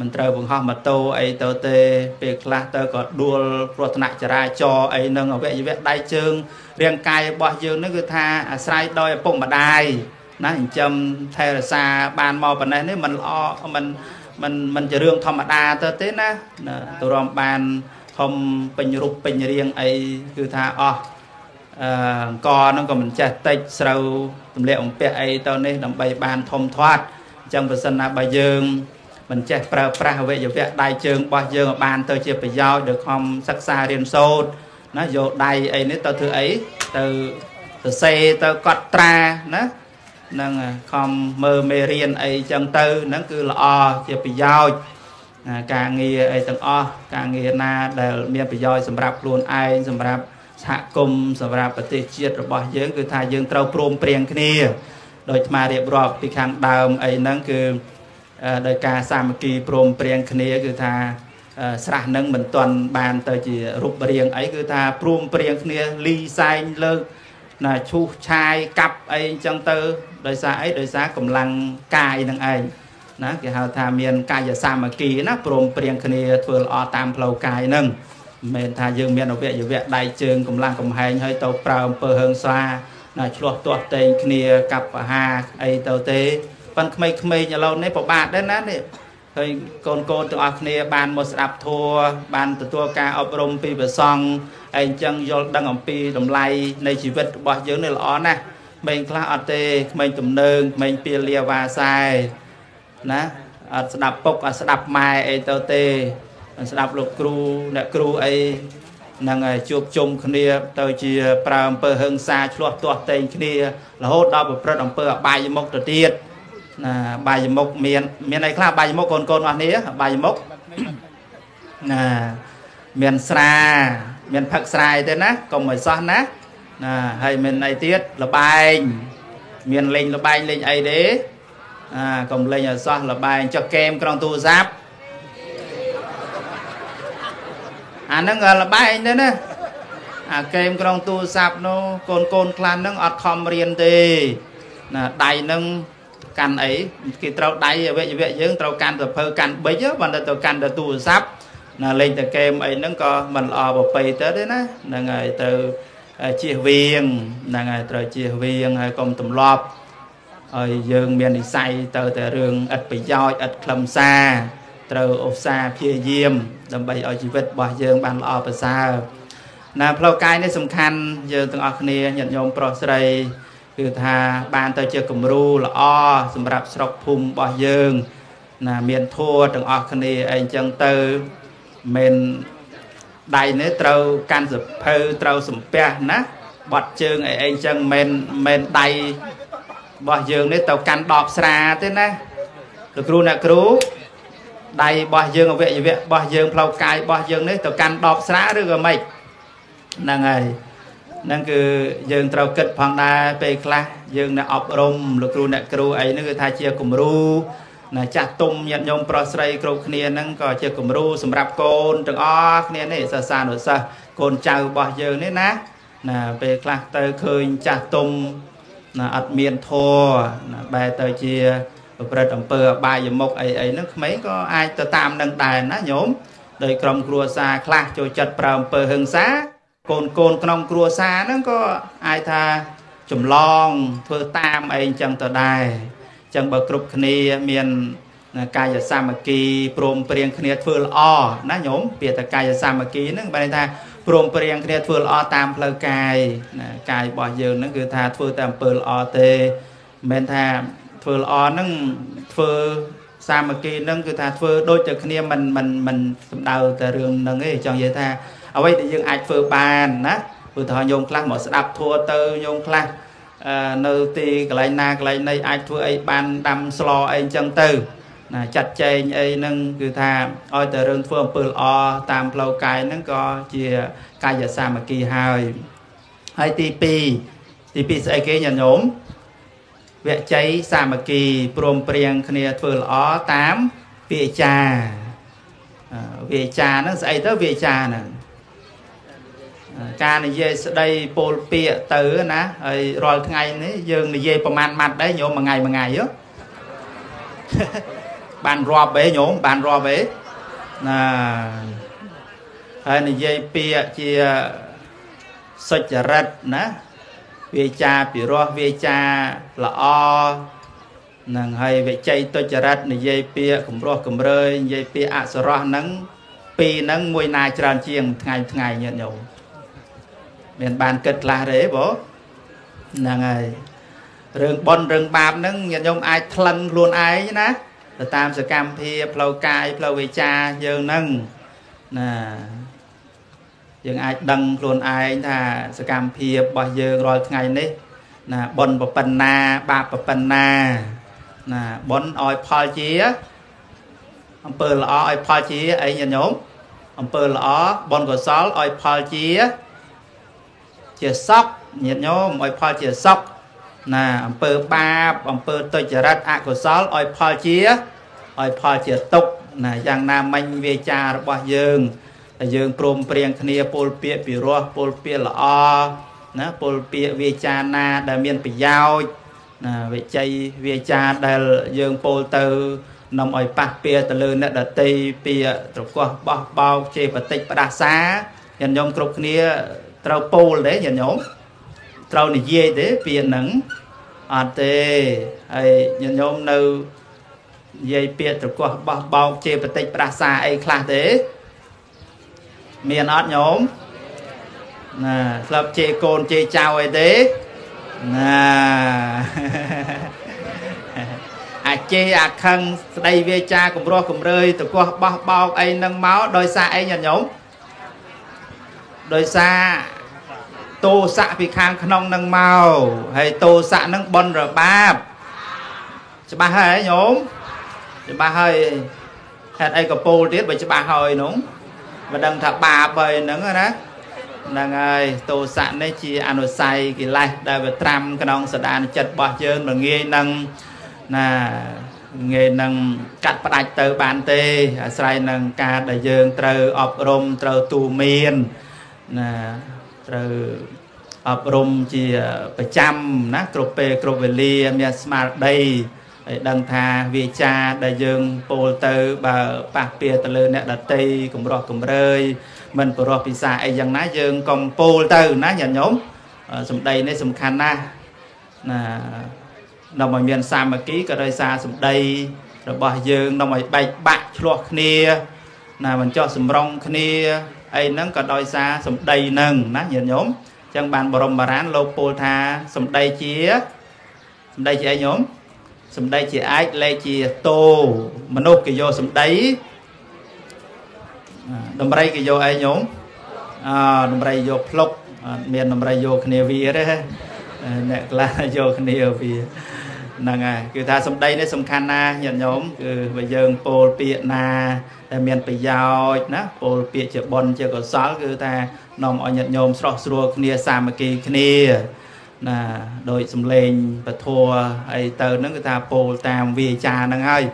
S2: មិនត្រូវបង្ហោះម៉ូតូអីទៅទេពេលខ្លះទៅក៏ដួលគ្រោះថ្នាក់ចរាចរណ៍អីនឹងអវយវៈដៃជើងរាងកាយរបស់យើងនឹងគឺថាអាស្រ័យដោយឪពុកម្ដាយណាចិញ្ចឹមថែរក្សាបានមកប៉ុណ្ណេះនេះมันល្អมันมันมันជារឿងធម្មតាទៅទេណាទៅរំបានហ ធំពេញរូបពេញរាងអីគឺថាអស់ អឺអង្គហ្នឹងក៏មិនចេះតិចស្រូវទម្លាក់អំពះអីទៅនេះដើម្បីបានធំធាត់អញ្ចឹងបើសិនណាបើយើងមិនចេះប្រើប្រាស់អវយវៈដៃជើងរបស់យើងឲ្យបានទៅជាប្រយោជន៍ដល់ខំសិក្សារៀនសូត្រណាយកដៃអីនេះទៅធ្វើអីទៅសរសេរទៅកត់ត្រាណានឹងខំមើលមេរៀនអីចឹងទៅហ្នឹងគឺល្អជាប្រយោជន៍ការងារអីទាំងអស់ការងារណាដែលមានប្រយោជន៍សម្រាប់ខ្លួនឯងសម្រាប់ សហគមន៍សម្រាប់ប្រទេសជាតិរបស់យើងគឺថាយើងត្រូវព្រមព្រៀងគ្នាដោយអារៀបរាប់ពីខាងដើមអីហ្នឹងគឺដោយការសាមគ្គីព្រមព្រៀងគ្នា គឺថាស្រះនឹងមិនទាន់បានទៅជារូបរាងអីគឺថាព្រមព្រៀងគ្នាលីសែងលើកណាឈូសឆាយកាប់អីអញ្ចឹងទៅ ដោយសារអីដោយសារកម្លាំងកាយនឹងឯងណាគេហៅថាមានកាយសាមគ្គីណាព្រមព្រៀងគ្នាធ្វើល្អតាមផ្លូវកាយហ្នឹង មិនមែនថាយើងមានអវយវៈដៃជើងកម្លាំងកំហែងហើយទៅប្រើអំពើហឹង្សាណាឆ្លោះទាស់តែងគ្នាកាប់អាហារអីទៅទេប៉ុន្តែក្មេងៗឥឡូវនេះពិបាកដែរណានេះហើយកូនកូនទាំងអស់គ្នាបានមកស្ដាប់ធัวបានទទួលការអប់រំពីព្រះសង្ឃហើយអញ្ចឹងយល់ដឹងអំពីតម្លៃនៃជីវិតរបស់យើងនេះល្អណាស់ក្មេងខ្លះអត់ទេក្មេងទំនើងក្មេងពៀលាវ៉ាសែណាអត់ស្ដាប់ពុកអត់ស្ដាប់ម៉ែអីទៅទេ ស្ដាប់លោកគ្រូអ្នកគ្រូអីនឹងជួបជុំគ្នា ទៅជាប្រើអំពើហឹង្សាឆ្លោះទាស់តែងគ្នារហូតដល់ប្រព្រឹត្តអំពើអបាយមុខទៅទៀតណាបាយមុខមានមានអីខ្លះបាយមុខកូនកូនអស់នេះបាយមុខណាមានស្រា មានផឹកស្រាយទេណាកុំឲ្យសោះណាណាហើយមានអីទៀតលបែងមានលេងលបែងលេងអីទេអាកុំលេងឲ្យសោះលបែងចុះហ្គេមក្នុងទូរស័ព្ទ អាហ្នឹងលបែងទៅណាអាហ្គេមក្នុងទូរស័ព្ទនោះកូនកូនខ្លះហ្នឹងអត់ខំរៀនទេណាដៃហ្នឹងកាន់អីគេត្រូវដៃអវយវៈយើងត្រូវកាន់ទៅភើកាន់បិចបើទៅកាន់ទៅទូរស័ព្ទណាលេងតែហ្គេមអីហ្នឹងក៏មិនល្អប្រពៃទៅទេណាហ្នឹងហើយទៅជៀសវាងហ្នឹងហើយត្រូវជៀសវាងហើយកុំទម្លាប់ហើយយើងមាននិស័យទៅតែរឿងឥតប្រយោជន៍ឥតខ្លឹមសារត្រូវឧស្សាហ៍ព្យាយាម ដើម្បីឲ្យជីវិតរបស់យើងបានល្អប្រសើរណាផ្លូវកាយនេះសំខាន់យើងទាំងអស់គ្នាញាតិញោមប្រុសស្រីគឺថាបានទៅជាគំរូល្អសម្រាប់ស្រុកភូមិរបស់យើង ណាមានធัวទាំងអស់គ្នាអីអញ្ចឹងទៅមិនដៃនេះត្រូវកាន់សភៅត្រូវសំពះណាបាត់ជើងអីអីអញ្ចឹងមិនមិនដៃរបស់យើងនេះទៅកាន់ដបស្រាទេណាលោកគ្រូអ្នកគ្រូ ដៃរបស់យើងអវយវៈរបស់យើងផ្លូវកាយរបស់យើងនេះទៅកាន់ដបស្រាឬក៏ម៉េចហ្នឹងហើយហ្នឹងគឺយើងត្រូវគិតផងដែរពេលខ្លះយើងអ្នកអប់រំលោកគ្រូអ្នកគ្រូអីហ្នឹងគឺថាជាគំរូណាចាស់ទុំញាតិញោមប្រុសស្រីគ្រប់គ្នាហ្នឹងក៏ជាគំរូសម្រាប់កូនទាំងអស់គ្នានេះសាសានុសិស្សកូនចៅរបស់យើងនេះណាណាពេលខ្លះទៅឃើញចាស់ទុំណាអត់មានធរណាបែរទៅជា ប្រព្រឹត្តអំពើអបាយមុខអីអីហ្នឹងក្មេងក៏អាចទៅតាមនឹងដែរណាញោមដោយក្រុមគ្រួសារខ្លះចូលចិត្តប្រើអំពើហិង្សាកូនកូនក្នុងគ្រួសារហ្នឹងក៏អាចថាចម្លងធ្វើតាមអីអញ្ចឹងទៅដែរអញ្ចឹងបើគ្រប់គ្នាមានកាយសាមគ្គីព្រមព្រៀងគ្នាធ្វើល្អណាញោមពាក្យថាកាយសាមគ្គីហ្នឹងបែរថាព្រមព្រៀងគ្នាធ្វើល្អតាមផ្លូវកាយណាកាយរបស់យើងហ្នឹងគឺថាធ្វើតែអំពើល្អទេមិនមែនថា ធ្វើល្អហ្នឹងធ្វើសាមគ្គីហ្នឹងគឺថាធ្វើដូចតែគ្នាមិនមិនមិនសំដៅតែរឿងហ្នឹងទេចង់និយាយថា អ្វីដែលយើងអាចធ្វើបានណាព្រោះថាញោមខ្លះមកស្ដាប់ធัวទៅញោមខ្លះនៅទីកន្លែងណាកន្លែងណីអាចធ្វើអីបានដាំស្លអីអញ្ចឹងទៅណាចាត់ចែងអីហ្នឹងគឺថាឲ្យតែរឿងធ្វើអំពើល្អតាមផ្លូវកាយហ្នឹងក៏ជាកាយសាមគ្គីហើយហើយទី2ទី2ស្អីគេញាតិញោម វជ័យសាមគ្គីព្រមព្រៀងគ្នាធ្វើល្អតាមវាចាវាចាហ្នឹងស្អីទៅវាចាហ្នឹងការនិយាយស្ដីពោលពាក្យទៅណាហើយរាល់ថ្ងៃនេះយើងនិយាយប្រមាណម៉ាត់ដែរញោមមួយថ្ងៃមួយថ្ងៃយោបានរាប់ទេញោមបានរាប់ទេណាហើយនិយាយពាក្យជាសុចរិតណា វាចាពិរោះវាចាល្អនឹងហើយវិជ័យទុច្ចរិតនិយាយពាក្យគម្រោះគម្រើយនិយាយពាក្យអសរោះហ្នឹងពីរហ្នឹងមួយណាច្រើនជាងថ្ងៃថ្ងៃញាតិញោមមានបានគិតខ្លះទេបងហ្នឹងហើយរឿងបនរឿងបាបហ្នឹងញាតិញោមអាចថ្លឹងខ្លួនឯងណាទៅតាមសកម្មភាពផ្លូវកាយផ្លូវវាចាយើងហ្នឹងណា យើងអាចដឹងខ្លួនឯងថាសកម្មភាពរបស់យើងរាល់ថ្ងៃនេះណាបនប្រប៉ុណ្ណាបាបប្រប៉ុណ្ណាណាបនឲ្យផលជាអំពើល្អឲ្យផលជាអីញាតិញោមអំពើល្អបនកុសលឲ្យផលជា ជាសុខញាតិញោមឲ្យផលជាសុខណាអំពើបាបអំពើទុច្ចរិតអកុសលឲ្យផលជាឲ្យផលជាទុក្ខណាយ៉ាងណាមិញវាចារបស់យើង តែយើងព្រមព្រៀងគ្នាពលពាកពីរោះពលពាកល្អណាពលពាកវាចាណាដែលមានប្រយោជន៍ណាវិជ័យវាចាដែលយើងពោលទៅនាំឲ្យប៉ះពៀទៅលើអ្នកដតីពីត្រកោះបោះបោកជេរបតិចផ្ដាសាញាតិញោមគ្រប់គ្នាត្រូវពោលទេញាតិញោមត្រូវនិយាយទេពាក្យហ្នឹងអត់ទេហើយញាតិញោមនៅនិយាយពាក្យត្រកោះបោះបោកជេរបតិចផ្ដាសាអីខ្លះទេ មានអត់ញោមណាស្លាប់ជេរកូនជេរចៅអីទេណាអាជេរអាខឹងស្ដីវាចាកម្រោះកំរើយតកោះបោះបោកអីនឹងមកដោយសារអីញាតិញោមដោយសារតោសៈពីខាងក្នុងនឹងមកហើយតោសៈនឹងបនរបាបច្បាស់ហើយញោមច្បាស់ហើយហេតុអីកពោលទៀតបើច្បាស់ហើយនោះ មិនដឹងថាបាបហើយហ្នឹងណាហ្នឹងហើយទោសៈនេះជាអនុស័យកិលេសដែលវាត្រាំក្នុងសដានចិត្តរបស់យើងមិនងាយនឹងណាងាយនឹងកាត់ផ្ដាច់ទៅបានទេអាស្រ័យនឹងការដែលយើងត្រូវអប់រំត្រូវទូមានណាត្រូវអប់រំជាប្រចាំណាគ្រប់ពេលគ្រប់វេលាមានស្មារតី ហើយដឹងថាវាចាដែលយើងពោលទៅបើប៉ះពៀទៅលើអ្នកដតីកម្រោះកំរើយមិនបរោះពិសាអីយ៉ាងណាយើងកុំពោលទៅណាញាតិញោមសម្ដីនេះសំខាន់ណាស់ណានាំឲ្យមានសាមគ្គីក៏ដោយសារសម្ដីរបស់យើងនាំឲ្យបែកបាក់ឆ្លោះគ្នា ណាមិនចោះសម្រងគ្នាអីហ្នឹងក៏ដោយសារសម្ដីហ្នឹងណាញាតិញោមអញ្ចឹងបានបរមបារានលោកពោលថាសម្ដីជាសម្ដីជាអីញោម សម្ដីជាឯកលេខជាតោមនុស្សគេយកសម្ដីដំរីគេយកអីញោមអដំរីយកភ្លុកអត់មានដំរីយកគ្នាវាទេអ្នកខ្លះយកគ្នាវាហ្នឹងហើយគឺថាសម្ដីនេះសំខាន់ណាស់ញាតិញោមគឺបើយើងពោលពាក្យណាដែលមានប្រយោជន៍ណាពោលពាក្យជាបុណ្យជាកុសលគឺថានាំឲ្យញាតិញោមស្រស់ស្រួលគ្នាសាមគ្គីគ្នា ណាដោយសំលេងពធัวអីទៅហ្នឹងគឺថាពោលតាមវាចាហ្នឹងហើយ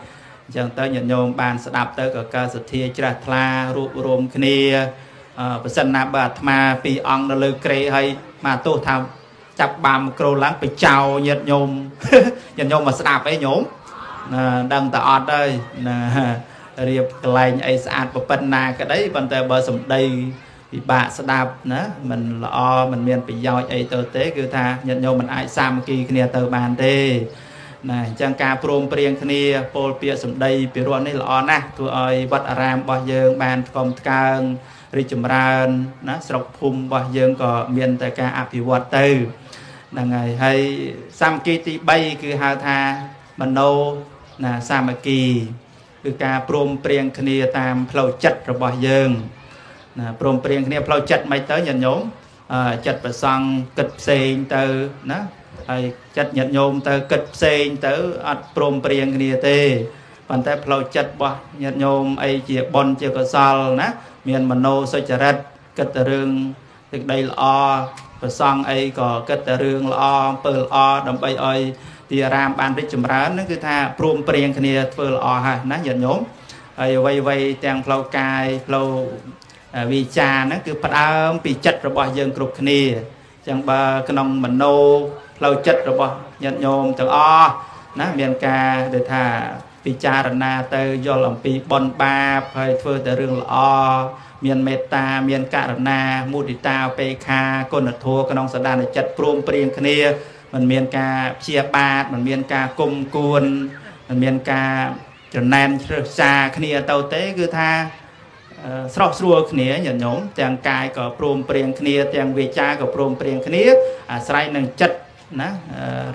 S2: អញ្ចឹងទៅញាតិញោមបានស្ដាប់ទៅក៏កើតសទ្ធាជ្រះថ្លារួបរวมគ្នាបើសិនណាបើអាត្មាពីរអង្គនៅលើក្រេហើយមកទោសថាចាប់បាមក្រូឡើងទៅចោញាតិញោមញាតិញោមមកស្ដាប់អីញោមណាដឹងតែអត់ហើយណារៀបកន្លែងអីស្អាតប៉ុណ្ណាក្តីប៉ុន្តែបើសំដី ពិបាកស្ដាប់ណាมันល្អมันមានប្រយោជន៍អីទៅទេគឺថាញាតិញោមមិនអាចសាមគ្គីគ្នាទៅបានទេណាអញ្ចឹងការព្រមព្រៀងគ្នាពោលពាក្យសម្ដីពីរោះនេះល្អណាស់ធ្វើឲ្យវត្តអារាមរបស់យើងបានថ្កុំថ្កើងរីកចម្រើនណាស្រុកភូមិរបស់យើងក៏មានតែការអភិវឌ្ឍទៅហ្នឹងហើយហើយសាមគ្គីទី3គឺហៅថាមโนណាសាមគ្គីគឺការព្រមព្រៀងគ្នាតាមផ្លូវចិត្តរបស់យើង ណាព្រមព្រៀងគ្នាផ្លូវចិត្តមិនទៅញាតិញោមចិត្តប្រសង់គិតផ្សេងទៅណាហើយចិត្តញាតិញោមទៅគិតផ្សេងទៅអត់ព្រមព្រៀងគ្នាទេប៉ុន្តែផ្លូវចិត្តរបស់ញាតិញោមអីជាបុណ្យជាកុសលណាមានមโนសុចរិតគិតតែរឿងទឹកដីល្អប្រសង់អីក៏គិតតែរឿងល្អអំពើល្អដើម្បីឲ្យទីអារាមបានរីកចម្រើនហ្នឹងគឺថាព្រមព្រៀងគ្នាធ្វើល្អហើយណាញាតិញោមហើយអ្វីអ្វីទាំងផ្លូវកាយផ្លូវ វិចារហ្នឹងគឺផ្ដើមពីចិត្តរបស់យើងគ្រប់គ្នាអញ្ចឹងបើក្នុងមโนផ្លូវចិត្តរបស់ញាតិញោមទាំងអស់ណាមានការដែលថាពិចារណាទៅយល់អំពីបុណ្យបាបហើយធ្វើតែរឿងល្អមានមេត្តាមានករណាមុទិតាអពេខាគុណធម៌ក្នុងសដានចិត្តព្រមព្រៀងគ្នាมันមានការព្យាបាទมันមានការគុំគួនมันមានការចំណែនជ្រើសសារគ្នាទៅទេគឺថា ស្រស់ស្រួលគ្នាញាតិញោមទាំងកាយក៏ព្រមព្រៀងគ្នា ទាំងវាចាក៏ព្រមព្រៀងគ្នាអាស្រ័យនឹងចិត្តណា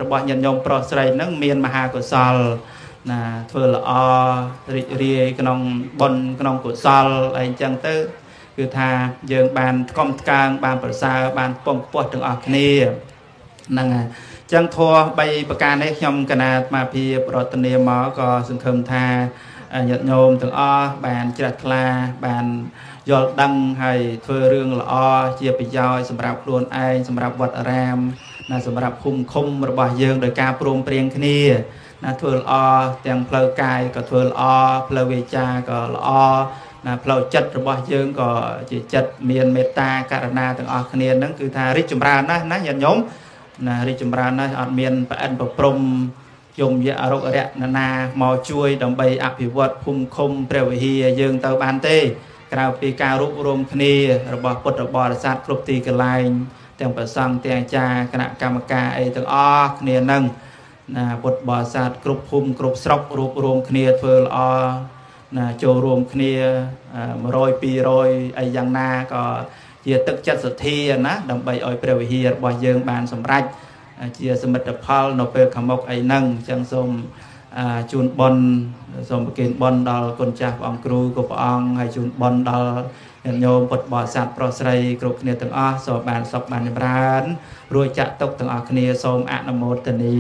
S2: របស់ញាតិញោមប្រុសស្រីនឹងមានមហាកុសលណាធ្វើល្អរីករាយក្នុងបុណ្យក្នុងកុសលអីចឹងទៅគឺថាយើងបានថ្កុំថ្កើងបានប្រសើរបានពំពោះទាំងអស់គ្នាហ្នឹងហើយចឹងធัว3ប្រការនេះខ្ញុំកណាតមកភាពរតនាមកក៏សង្ឃឹមថា ញាតិញោមទាំងអស់បានជ្រះថ្លាបានយល់ដឹងហើយធ្វើរឿងល្អជាប្រយោជន៍សម្រាប់ខ្លួនឯងសម្រាប់វត្តអារាមណាសម្រាប់ភូមិឃុំរបស់យើងដោយការព្រមព្រៀងគ្នាណាធ្វើល្អទាំងផ្លូវកាយក៏ធ្វើល្អផ្លូវវាចាក៏ល្អណាផ្លូវចិត្តរបស់យើងក៏ជាចិត្តមានមេត្តាករុណាទាំងអស់គ្នាហ្នឹងគឺថារីកចម្រើនណាស់ណាញាតិញោមណារីកចម្រើនណាស់អត់មានប្រអិនប្រព្រំ យមយៈរុករណនាមកជួយដើម្បីអភិវឌ្ឍភូមិឃុំព្រះវិហារយើងទៅបានទេ ក្រៅពីការរួបរមគ្នារបស់ពុទ្ធបរិស័ទគ្រប់ទីកន្លែង ទាំងប្រសង្ឃទាំងអាចារ្យគណៈកម្មការអីទាំងអស់គ្នានឹងណាពុទ្ធបរិស័ទគ្រប់ភូមិគ្រប់ស្រុករួបរមគ្នាធ្វើល្អណាចូលរួមគ្នា100 200អីយ៉ាងណាក៏ជាទឹកចិត្តសទ្ធាណាដើម្បីឲ្យព្រះវិហាររបស់យើងបានសម្រេច ជាសមិទ្ធផល នៅពេលខាងមុខអីហ្នឹងអញ្ចឹងសូមជូនបនសូមប្រគេនបនដល់គុណចាស់ព្រះអង្គគ្រូគ្រប់ព្រះអង្គហើយជូនបនដល់ញាតិញោមពុទ្ធបរិស័ទប្រុសស្រីគ្រប់គ្នាទាំងអស់សូមបានសុខបានចម្រើនរួចចាក់ទុកទាំងអស់គ្នាសូមអនុមោទនី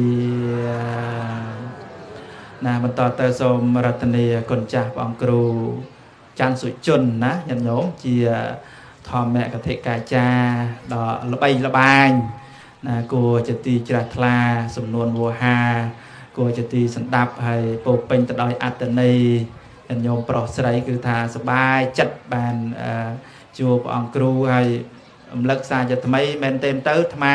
S2: ណាបន្តទៅសូមរតនាគុណចាស់ព្រះអង្គគ្រូច័ន្ទសុជនណាញាតិញោមជាធម្មកថិកាចារដ៏ល្បីល្បាញ ណាគួរជាទីជ្រះថ្លាសំនួនវោហាគួរជាទីសម្ដាប់ហើយពោពេញទៅដោយអត្តន័យញោមប្រុសស្រីគឺថាសបាយចិត្តបានជួបព្រះអង្គគ្រូហើយរំលឹកសារជាថ្មីមែនទេទៅអាត្មា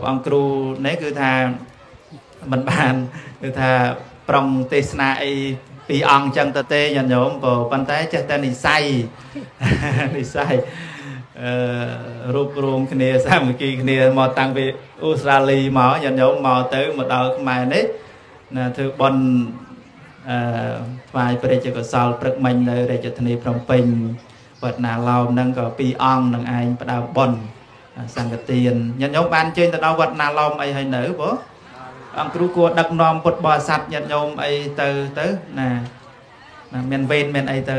S2: ព្រះអង្គគ្រូនេះគឺថាមិនបានគឺថាប្រុងទេសនាអីពីអង្គចឹងទៅទេញាតិញោមប៉ុន្តែចេះតែនិស័យនិស័យអឺ រូបរងគ្នាសាមគ្គីគ្នាមកតាំងពីអូស្ត្រាលីមកញាតិញោមមកទៅមកដល់ខ្មែរនេះណាធ្វើបន់អឺថ្វាយព្រះរាជកុសលព្រឹកមិញនៅរាជធានីភ្នំពេញវត្តណាឡោមហ្នឹងក៏ពីរអង្គនឹងឯងផ្ដើមបន់សង្កទានញាតិញោមបានជើញទៅដល់វត្តណាឡោមអីហើយនៅបងអង្គគ្រូគួរដឹកនាំពុទ្ធបរិស័ទញាតិញោមអីទៅទៅណាណាមានវេនមានអីទៅ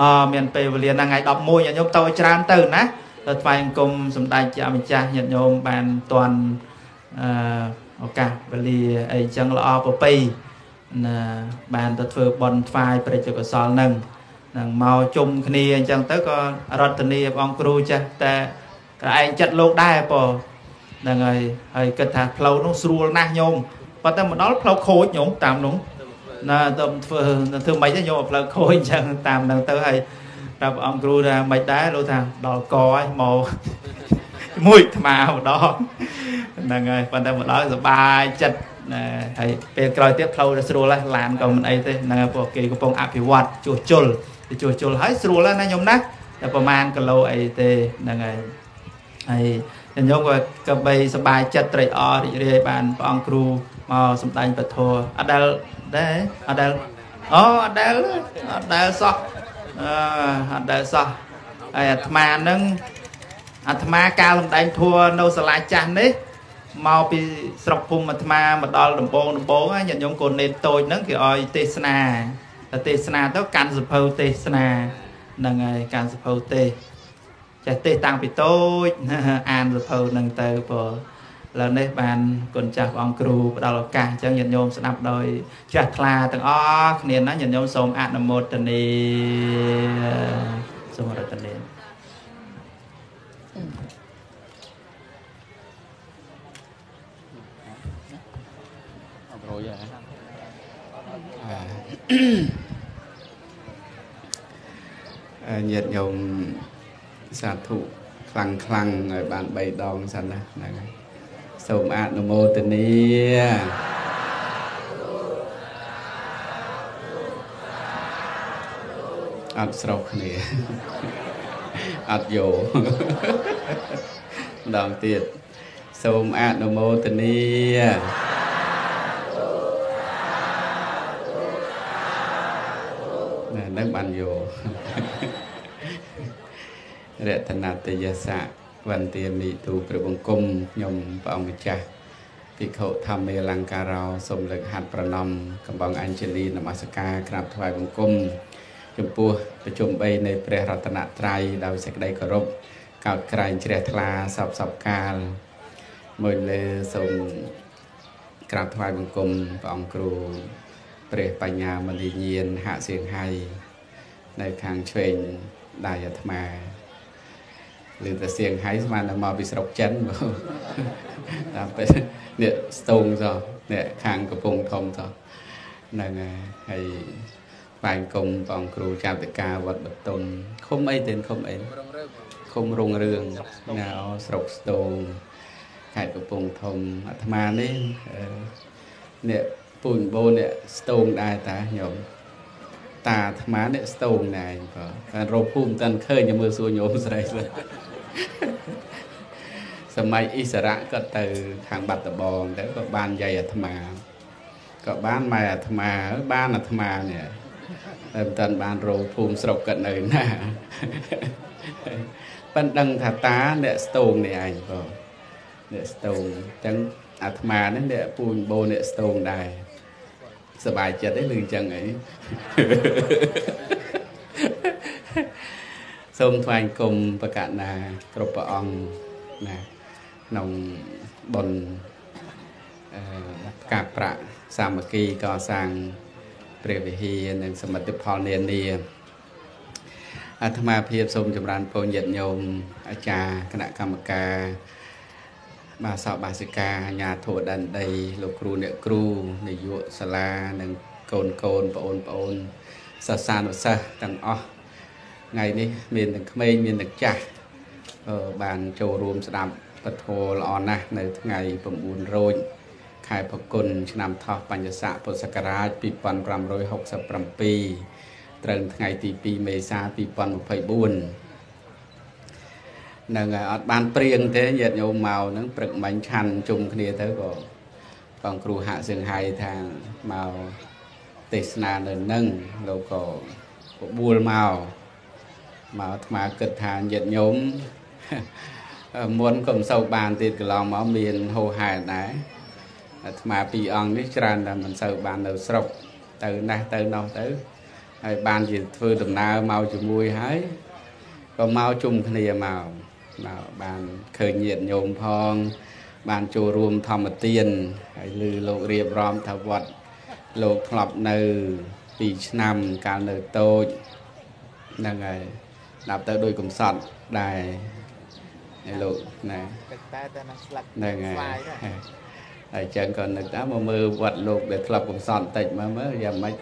S2: អមានពេលវេលាថ្ងៃ11ញាតិញោមទៅច្រើនទៅណាទៅថ្វាយអង្គមសម្ដេចជាម្ចាស់ញាតិញោមបានតន់អឺឱកាសវេលាអីចឹងល្អប្រពៃណាបានទៅធ្វើបន់ថ្វាយព្រះជកុសលនឹងនឹងមកជុំគ្នាអញ្ចឹងទៅក៏រតនីព្រះអង្គគ្រូចាស់តែក្រឯងចិត្តលោកដែរប៉ហ្នឹងហើយហើយគិតថាផ្លូវនោះស្រួលណាស់ញោមប៉ុន្តែមកដល់ផ្លូវខូចញោមតាមនោះ ណាទៅធ្វើធ្វើមិនទេញោមផ្លូវខូចអញ្ចឹងតាមហ្នឹងទៅហើយប្រាប់អង្គគ្រូថាមិនដែរលោកថាដល់កហើយមកមួយថ្មម្ដងហ្នឹងហើយប៉ុន្តែមកដល់សុបាយចិត្តណាហើយពេលក្រោយទៀតផ្លូវទៅស្រួលហើយឡានក៏មិនអីទេហ្នឹងហើយពួកគេកំពុងអភិវឌ្ឍជួសជុលជួសជុលហើយស្រួលហើយណាញោមណាតែប្រហែលគីឡូអីទេហ្នឹងហើយហើយញោមក៏ក៏បីសบายចិត្តត្រេកអររីករាយបានព្រះអង្គគ្រូមកសម្ដែងពធអត់ដែល ដែរអត់ដែលអូអត់ដែលអត់ដែលសោះអឺអត់ដែលសោះហើយអាត្មានឹងអាត្មាកាលសម្ដែងធัวនៅសាលាចាស់នេះមកពីស្រុកភូមិអាត្មាមកដល់ដំបងដំបងញាតិញោមកូននេតតូចហ្នឹងគេឲ្យទេសនាតែទេសនាទៅកាន់សភៅទេសនាហ្នឹងហើយកាន់សភៅទេសចេះទេសតាំងពីតូចអានសភៅនឹងទៅព្រោះឥ ឡូវនេះបានគុណចាស់ព្រះអង្គគ្រូផ្ដល់ឱកាសអញ្ចឹងញាតិញោមស្ដាប់ដោយចាស់ថ្លាទាំងអស់គ្នាណាញាតិញោមសូមអនុមោទនីសូមរតនាអបរយ
S3: អាញាតិញោមសាធុខ្លាំងខ្លាំងឲ្យបាន3ដងសិនណាហ្នឹងហើយ សូមអនុមោទនាអត់ស្រុកគ្នាអត់យោម្ដងទៀតសូមអនុមោទនានឹងបានយករតនតយសៈ វន្តាមិទូព្រះបង្គំខ្ញុំព្រះអង្គម្ចាស់ភិក្ខុធម្មេលង្ការោសូមលើកហាត់ប្រណម្យកំបងអញ្ជលីនមស្ការក្រាបថ្វាយបង្គំចំពោះប្រជុំ3នៃព្រះរតនត្រ័យដោយសេចក្តីគោរពកោតក្រែងជ្រះថ្លាសពសពកាលមួយលើសូមក្រាបថ្វាយបង្គំព្រះអង្គគ្រូព្រះបញ្ញាមនីញានហាក់សៀងហៃនៅខាងឆ្វេងដៃអាត្មា ឬតែសៀងហៃស្មានតែមកពីស្រុកចិនតាមពេលនេះស្ទងសោះនេះខាងកំពង់ធំសោះហ្នឹងហើយបាយគុំបងគ្រូចាតិកាវត្តបតុនឃុំអីទេឃុំអីឃុំរុងរឿងណាស្រុកស្ទងខេត្តកំពង់ធំអាត្មានេះនេះពូនបូននេះស្ទងដែរតាញោមតាអាត្មានេះស្ទងដែរបើតែរកភូមិតាន់ឃើញមើលសួរញោមស្រីស្រី សម័យអិសរៈក៏ទៅខាងបាត់ដំបងទៅក៏បានយាយអាត្មាក៏បានម៉ែអាត្មាបានអាត្មានេះតែមិនតាន់បានរោភូមិស្រុកគាត់នៅណាប៉ិនដឹងថាតាអ្នកស្ទងនេះឯងបងអ្នកស្ទងអញ្ចឹងអាត្មានេះអ្នកពូនបូអ្នកស្ទងដែរសบายចិត្តទេឮអញ្ចឹងអី សូមថ្វាយគុំប្រកាសណាគ្រប់ព្រះអង្គណាក្នុងបុណ្យអឺកាប់ប្រាក់សាមគ្គីកសាងព្រះវិហារនិងសមិទ្ធផលនានាអាត្មាភាពសូមចម្រើនពរញាតិញោមអាចារ្យគណៈកម្មការបាសោបាសិកាអាញាធុដណ្ដីលោកគ្រូអ្នកគ្រូនាយកសាលានិងកូនកូនប្អូនប្អូនសាសានុសិស្សទាំងអស់ ថ្ងៃនេះមានទាំងក្មេងមានទាំងចាស់បានចូលរួមស្ដាប់ពធល្អណាស់នៅថ្ងៃ9រោចខែផគុណឆ្នាំថោះបញ្ញស័កពុទ្ធសករាជ2567ត្រូវថ្ងៃទី2មេសា2024នឹងអត់បានព្រៀងទេញាតិញោមមកហ្នឹងព្រឹកមិញឆាន់ជុំគ្នាទៅក៏បងគ្រូហាក់សៀងហៃថាមកទេសនានៅនឹងលោកក៏បបួលមក មកអាត្មាគិតថាញាតិញោមមុនក៏មិនសូវបានទៀតកន្លងមកមានហោហែដែរអាត្មាពីរអង្គនេះច្រើនតែមិនសូវបាននៅស្រុកទៅណាស់ទៅនោះទៅហើយបានជាធ្វើដំណើរមកជាមួយហើយក៏មកជុំគ្នាមកមកបានឃើញញាតិញោមផង បានចូលរួមធម្មទានហើយឮលោករៀបរាប់ថាវត្តលោកធ្លាប់នៅ2ឆ្នាំកាលនៅតូចហ្នឹងហើយ ដល់ទៅដូចកំសត់ដែរឯលោកណាតែតែនឹងស្លឹកហ្នឹងហើយហើយចឹងក៏នឹកថាមកមើលវត្តលោកដែលធ្លាប់កំសត់តិចមើលមើលយ៉ាងម៉េច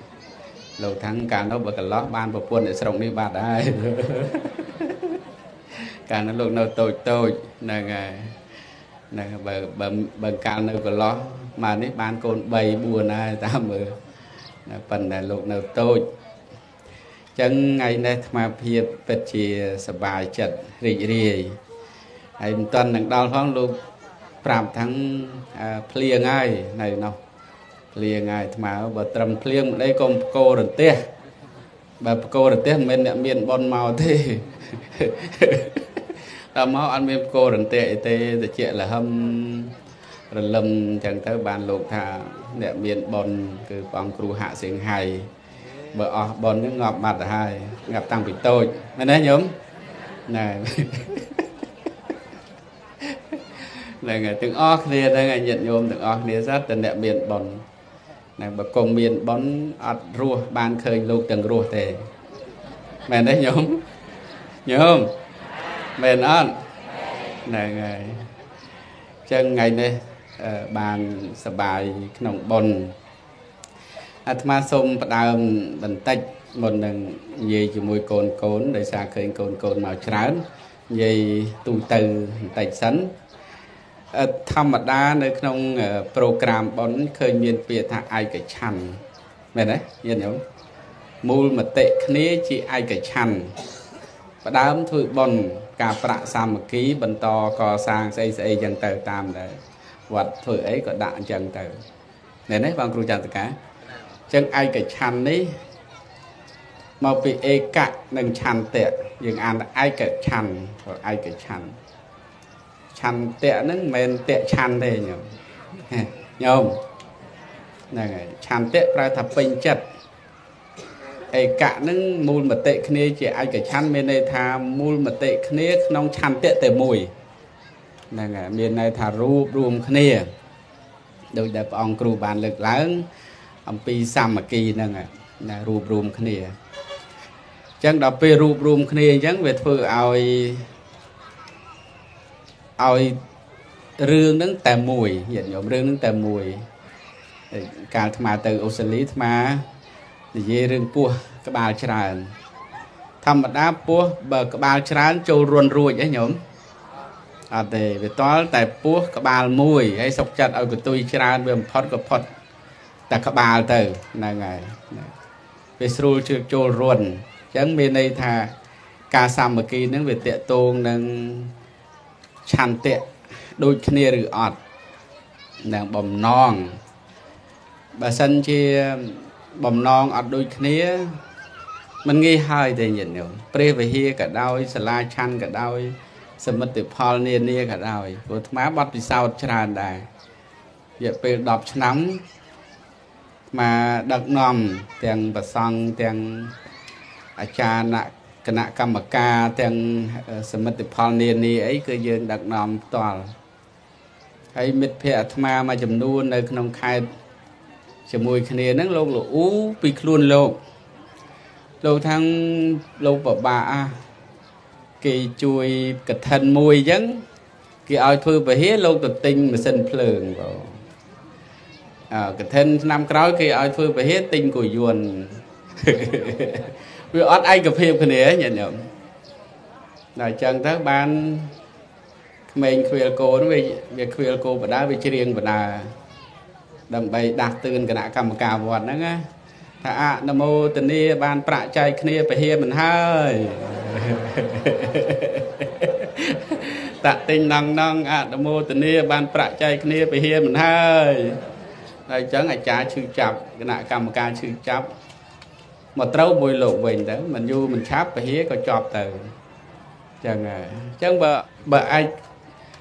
S3: លោកថាំងកាលនោះបើកន្លោះបានប្រពន្ធនៅស្រុកនេះបាត់ហើយកាលនោះលោកនៅតូចតូចហ្នឹងហើយហ្នឹងបើបើបើកាលនៅកន្លោះមកនេះបានកូន3 4ហើយតាមមើលប៉ុន្តែលោកនៅតូច ចឹងថ្ងៃនេះអាត្មាភាពពិតជាសប្បាយចិត្តរីករាយហើយមិនទាន់នឹងដល់ផងលោកប្រាប់ថាភ្លៀងហើយនៅនោះភ្លៀងហើយអាត្មាបើត្រឹមភ្លៀងមិនអីក៏បកោរន្ទះបើបកោរន្ទះមិនមែនអ្នកមានបនមកទេតែមកអត់មានបកោរន្ទះអីទេតិចលហឹមរលឹមអញ្ចឹងទៅបានលោកថាអ្នកមានបនគឺព្រះអង្គគ្រូហាក់សៀងហៃ បើអស់ប៉ុនហ្នឹងងាប់បាត់ទៅហើយងាប់តាំងពីតូចមែនទេញោមណែហ្នឹងហើយទាំងអស់គ្នាហ្នឹងញាតិញោមទាំងអស់គ្នាសត្វតែអ្នកមានប៉ុនណាបើកុំមានប៉ុនអត់រស់បានឃើញលោកទាំងរស់ទេមែនទេញោមញោមមែនអត់ហ្នឹងហើយចឹងថ្ងៃនេះបានសបាយក្នុងប៉ុន អាត្មាសូមផ្ដើមបន្តិចមុននឹងនិយាយជាមួយកូនកូនដោយសារឃើញកូនកូនមកច្រើននិយាយទូទៅបន្តិចសិនធម្មតានៅក្នុង ប្រូក្រាមប៉ុនឃើញមានពាក្យថាឯកច្ឆ័ន្ទមែនទេញាតិញោមមូលមតិគ្នាជាឯកច្ឆ័ន្ទផ្ដើមធ្វើប៉ុនការប្រាក់សាមគ្គី បន្តកសាងស្អីស្អីចឹងទៅតាមដែរវត្តធ្វើអីក៏ដាក់អញ្ចឹងទៅមែនទេបងគ្រូចន្ទកាអញ្ចឹងឯកច្ឆ័ន្ទនេះមកពីឯកៈនិងឆន្ទៈយើងអានឯកឆន្ទឯកឆន្ទឆន្ទៈហ្នឹងមិនមែនតៈឆន្ទទេញោមញោមហ្នឹងហើយឆន្ទៈប្រែថាពេញចិត្តឯកៈហ្នឹងមូលមតិគ្នាជាឯកឆន្ទមានន័យថាមូលមតិគ្នាក្នុងឆន្ទៈតែមួយហ្នឹងហើយមានន័យថារូបរួមគ្នាដោយដែលព្រះអង្គគ្រូបានលើកឡើង អំពីសាមគ្គីហ្នឹងណារួបរวมគ្នាអញ្ចឹងដល់ពេលរួបរวมគ្នាអញ្ចឹងវាធ្វើឲ្យឲ្យរឿងហ្នឹងតែមួយញាតិញោមរឿងហ្នឹងតែមួយកាលអាត្មាទៅអូស្ត្រាលីអាត្មានិយាយរឿងពោះក្បាលច្រើន ធម្មតាពោះបើក្បាលច្រើនចូលរុនរួចអីញោមអត់ទេវាតល់តែពោះក្បាលមួយហើយសុកចិត្តឲ្យកតុយច្រើនវាបំផុតក៏ផុត តែក្បាលទៅហ្នឹងហើយវាស្រួលជឿចូលរុនអញ្ចឹងមានន័យថាការសាមគ្គីនឹងវាតកតងនឹងឆន្ទៈដូចគ្នាឬអត់នឹងបំណងបើសិនជាបំណងអត់ដូចគ្នាมันងាយហើយទេញាតិញោមព្រះវិហារក៏ដោយសាលាឆាន់ក៏ដោយ សមិទ្ធផលនានាក៏ដោយព្រោះអាត្មាបត់ពិសោធន៍ច្រើនដែររយៈពេល10ឆ្នាំ មកដឹកនាំទាំងប្រសង់ទាំងអាចារ្យគណៈកម្មការទាំងសមិទ្ធផលនានាអីគឺយើងដឹកនាំផ្ទាល់ហើយមិត្តភ័ក្តិអាត្មាមួយចំនួននៅក្នុងខេត្តជាមួយគ្នាហ្នឹងលោកលអ៊ូពីខ្លួនលោកលោកថាំងលោកបបាក់គេជួយកឋិនមួយអញ្ចឹងគេឲ្យធ្វើពហិលោកទៅទិញម៉ាស៊ីនភ្លើងបងអើ កឋិនឆ្នាំក្រោយគេឲ្យធ្វើពហិទិញគយួនវាអត់ឯកភាពគ្នាញាតិញោមដល់អញ្ចឹងទៅបានក្មេងខ្វៀលគោនោះវាវាខ្វៀលគោបដាវាច្រៀងបដាដើម្បីដាស់តឿនគណៈកម្មការវត្តហ្នឹងណាថាអនុមោទនីបានប្រាក់ចែកគ្នាពហិមិនហើយតតិញណងណងអនុមោទនីបានប្រាក់ចែកគ្នាពហិមិនហើយ ហើយអញ្ចឹងអាចារ្យឈឺចាប់គណៈកម្មការឈឺចាប់មកត្រូវមួយលោកវិញទៅមិនយូរមិនឆាប់ពហិក៏ចប់ទៅអញ្ចឹងហើយអញ្ចឹងបើបើឯក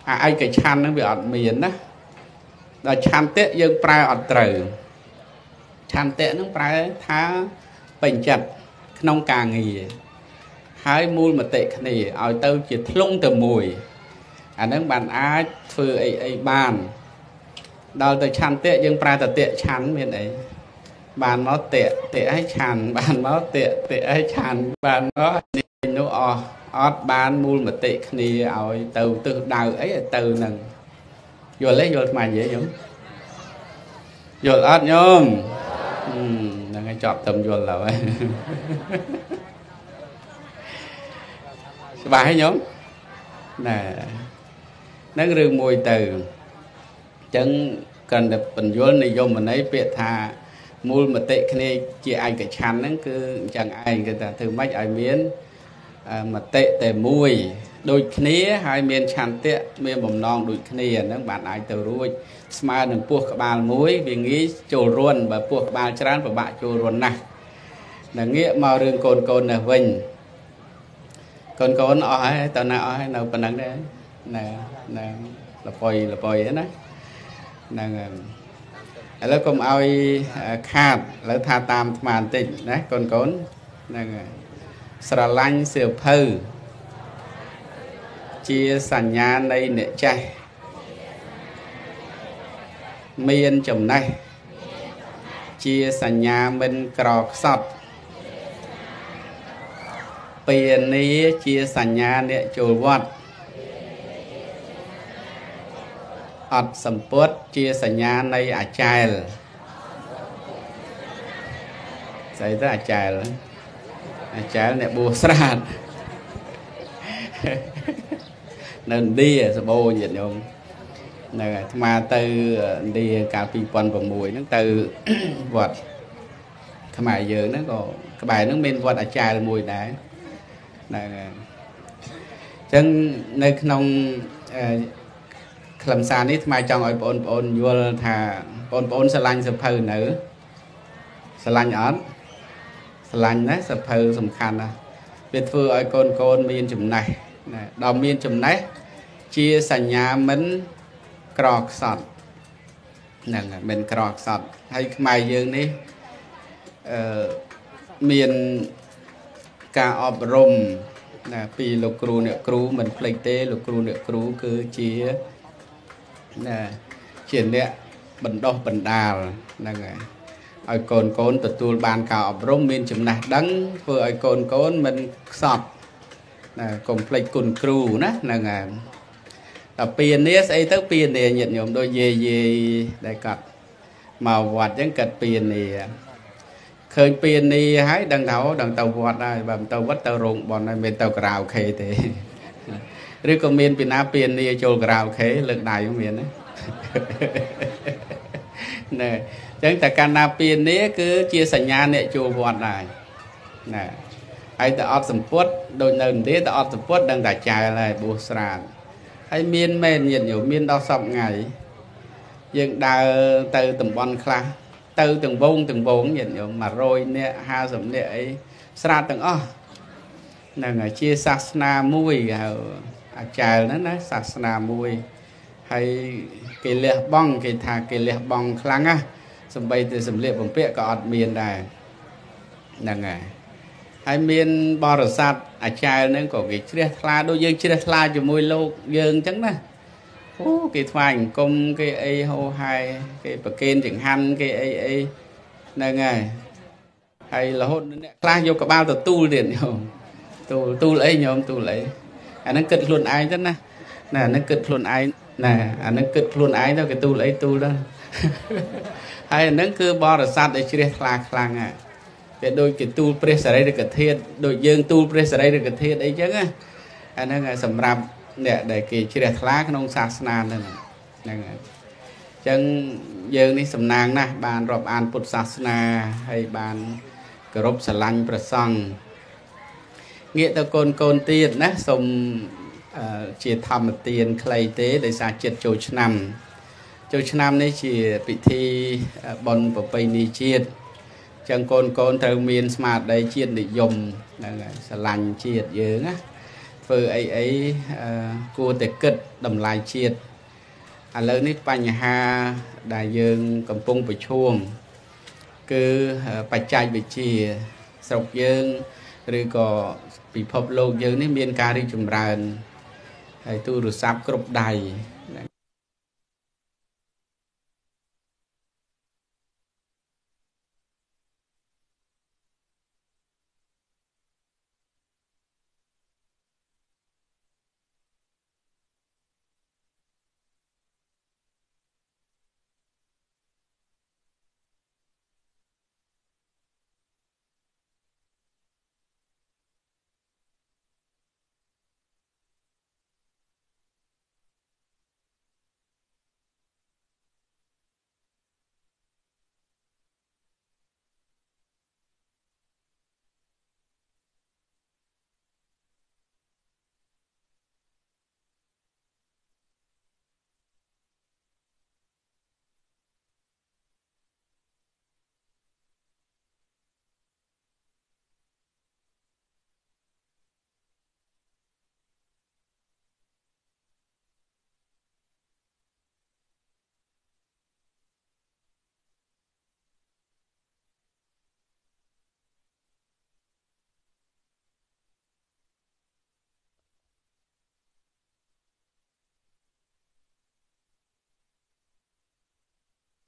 S3: អាឯកឆាន់ហ្នឹងវាអត់មានណាដល់ឆន្ទៈយើងប្រើអត់ត្រូវឆន្ទៈនឹងប្រើថាពេញចិត្តក្នុងការងារហើយមូលមតិគ្នាឲ្យទៅជាធ្លុងទៅមួយអានឹងបានអាចធ្វើអីអីបាន ដល់ទៅឆន្ទៈយើងប្រើតតិឆាន់មានអីបានមកតេតេឲ្យឆាន់បានមកតេតេឲ្យឆាន់បានមកនេះនោះអស់អត់បានមូលមតិគ្នាឲ្យទៅទិសដៅអីទៅនឹងយល់ទេយល់ស្មាននិយាយញោមយល់អត់ញោមហ្នឹងហើយចប់ទៅយល់ហើយច្បាស់ហើយញោមណែហ្នឹងរឿងមួយទៅអញ្ចឹងកាន់តែបញ្យលនិយមន័យពាក្យថាមូលមតិគ្នាជាឯកច្ឆ័ន្ទហ្នឹងគឺអញ្ចឹងឯងគឺថាធ្វើម៉េចឲ្យមានមតិតែមួយដូចគ្នាហើយមានឆន្ទៈមានបំណងដូចគ្នាហ្នឹងបានអាចទៅរួចស្មើនឹងពោះក្បាលមួយវាងាយចូលរុនបើពោះក្បាលច្រើនពិបាកចូលរុនណាស់ដល់ងាកមករឿងកូនកូននេះវិញកូនកូនអស់ហើយតើណាអស់ហើយនៅប៉ុណ្ណឹងដែរណាណាលប៉ុយលប៉ុយណា ហ្នឹងហើយឥឡូវកុំឲ្យខាតឥឡូវថាតាមអាត្មាបន្តិចណាកូនកូនហ្នឹងហើយស្រឡាញ់សៀវភៅជាសញ្ញានៃអ្នកចេះមានចំណេះជាសញ្ញាមិនក្រខ្សត់ពានីជាសញ្ញាអ្នកចូលវត្ត អត់សម្ពុតជាសញ្ញានៃអាចារ្យស្អីទៅអាចារ្យអាចារ្យអ្នកបួសស្រាតនៅឥណ្ឌាសបោញាតិញោមនៅអាត្មាទៅឥណ្ឌាកាល2006ហ្នឹងទៅវត្តខ្មែរយើងហ្នឹងក៏ក្បែរហ្នឹងមានវត្តអាចារ្យមួយដែរហ្នឹងអញ្ចឹងនៅក្នុង ខ្លឹមសារនេះថ្មចង់ឲ្យបងប្អូនយល់ថាបងប្អូនស្រឡាញ់សភៅនៅស្រឡាញ់អត់សស្រឡាញ់ណាសភៅសំខាន់ណាវាធ្វើឲ្យកូនកូនមានចំណេះណាដល់មានចំណេះជាសញ្ញាមិនក្រខ្សត់ហ្នឹងមិនក្រខ្សត់ហើយខ្មែរយើងនេះអឺមានការអប់រំណាពីលោកគ្រូអ្នកគ្រូមិនភ្លេចទេលោកគ្រូអ្នកគ្រូគឺជា ណាជាអ្នកបណ្ដោះបណ្ដាលហ្នឹងហើយឲ្យកូនកូនទទួលបានការអប់រំមានចំណេះដឹងធ្វើឲ្យកូនកូនមិនខ្សត់ណាកុំភ្លេចគុណគ្រូណាហ្នឹងហើយដល់ពីនាស្អីទៅពីនាញាតិញោមដូចយាយយាយដែលគាត់មកវត្តអញ្ចឹងគាត់ពីនាឃើញពីនីហើយដឹងថាដឹងទៅវត្តហើយបើមិនទៅវត្តទៅរោងបនហើយមិនទៅការ៉ាអូខេទេ ឬក៏មានពីណាពីនីចូលការ៉ាអូខេលើកដៃមានណាណែអញ្ចឹងតែកាលណាពីនីគឺជាសញ្ញាអ្នកចូលវត្តដែរណាហើយតែអត់សម្ពុតដូចនៅឥណ្ឌាតែអត់សម្ពុតដឹងតែចែលហើយបួសស្រាតហើយមានមែនញាតិញោមមានដល់សពថ្ងៃយើងដើរទៅតំបន់ខ្លះទៅទាំងវងទាំងវងញាតិញោម100នាក់50នាក់អីស្រាតទាំងអស់ហ្នឹងហើយជាសាសនាមួយហៅ អាចែលហ្នឹងណាសាសនាមួយហើយគេលះបង់គេថាគេលះបង់ខ្លាំងណាសំបីតែសម្លៀកបំពាក់ក៏អត់មានដែរហ្នឹងហើយហើយមានបរិស័ទអាចែលហ្នឹងក៏គេជ្រះថ្លាដូចយើងជ្រះថ្លាជាមួយលោកយើងអញ្ចឹងណាអូគេថ្វាយអង្គមគេអីហោហាយគេប្រគេនចង្ហាន់គេអីអីហ្នឹងហើយហើយរហូតអ្នកខ្លះយកក្បាលទៅទូលទៀតញោមទូលទូលអីញោមទូលអី អាហ្នឹងគិតខ្លួនឯងទៅណាណាអាហ្នឹងគិតខ្លួនឯងណាអាហ្នឹងគិតខ្លួនឯងទៅគេទូលអីទូលទៅហើយអាហ្នឹងគឺបរិស័ទដែលជ្រះថ្លាខ្លាំងហ្នឹងវាដូចគេទូលព្រះសរីរិកធាតុដូចយើងទូលព្រះសរីរិកធាតុអីចឹងណាអាហ្នឹងសម្រាប់អ្នកដែលគេជ្រះថ្លាក្នុងសាសនាហ្នឹងហ្នឹងហើយអញ្ចឹងយើងនេះសំណាងណាស់បានរាប់អានពុទ្ធសាសនាហើយបានគោរពស្រឡាញ់ព្រះសង្ឃ ងាកទៅកូនកូនទៀតណាសូមជាធម្មទានខ្លីទេដោយសារចិត្តចូលឆ្នាំចូលឆ្នាំនេះជាពិធីបុណ្យប្រពៃណីជាតិចឹងកូនកូនត្រូវមានស្មារតីជាតិនិយមហ្នឹងហើយស្រឡាញ់ជាតិយើងណាធ្វើអីអីគួរតែគិតតម្លៃជាតិឥឡូវនេះបញ្ហាដែលយើងកំពុងប្រឈមគឺបច្ចេកវិទ្យាស្រុកយើងឬក៏ ពិភពលោកយើងនេះមានការរីកចម្រើនហើយទូរស័ព្ទគ្រប់ដៃ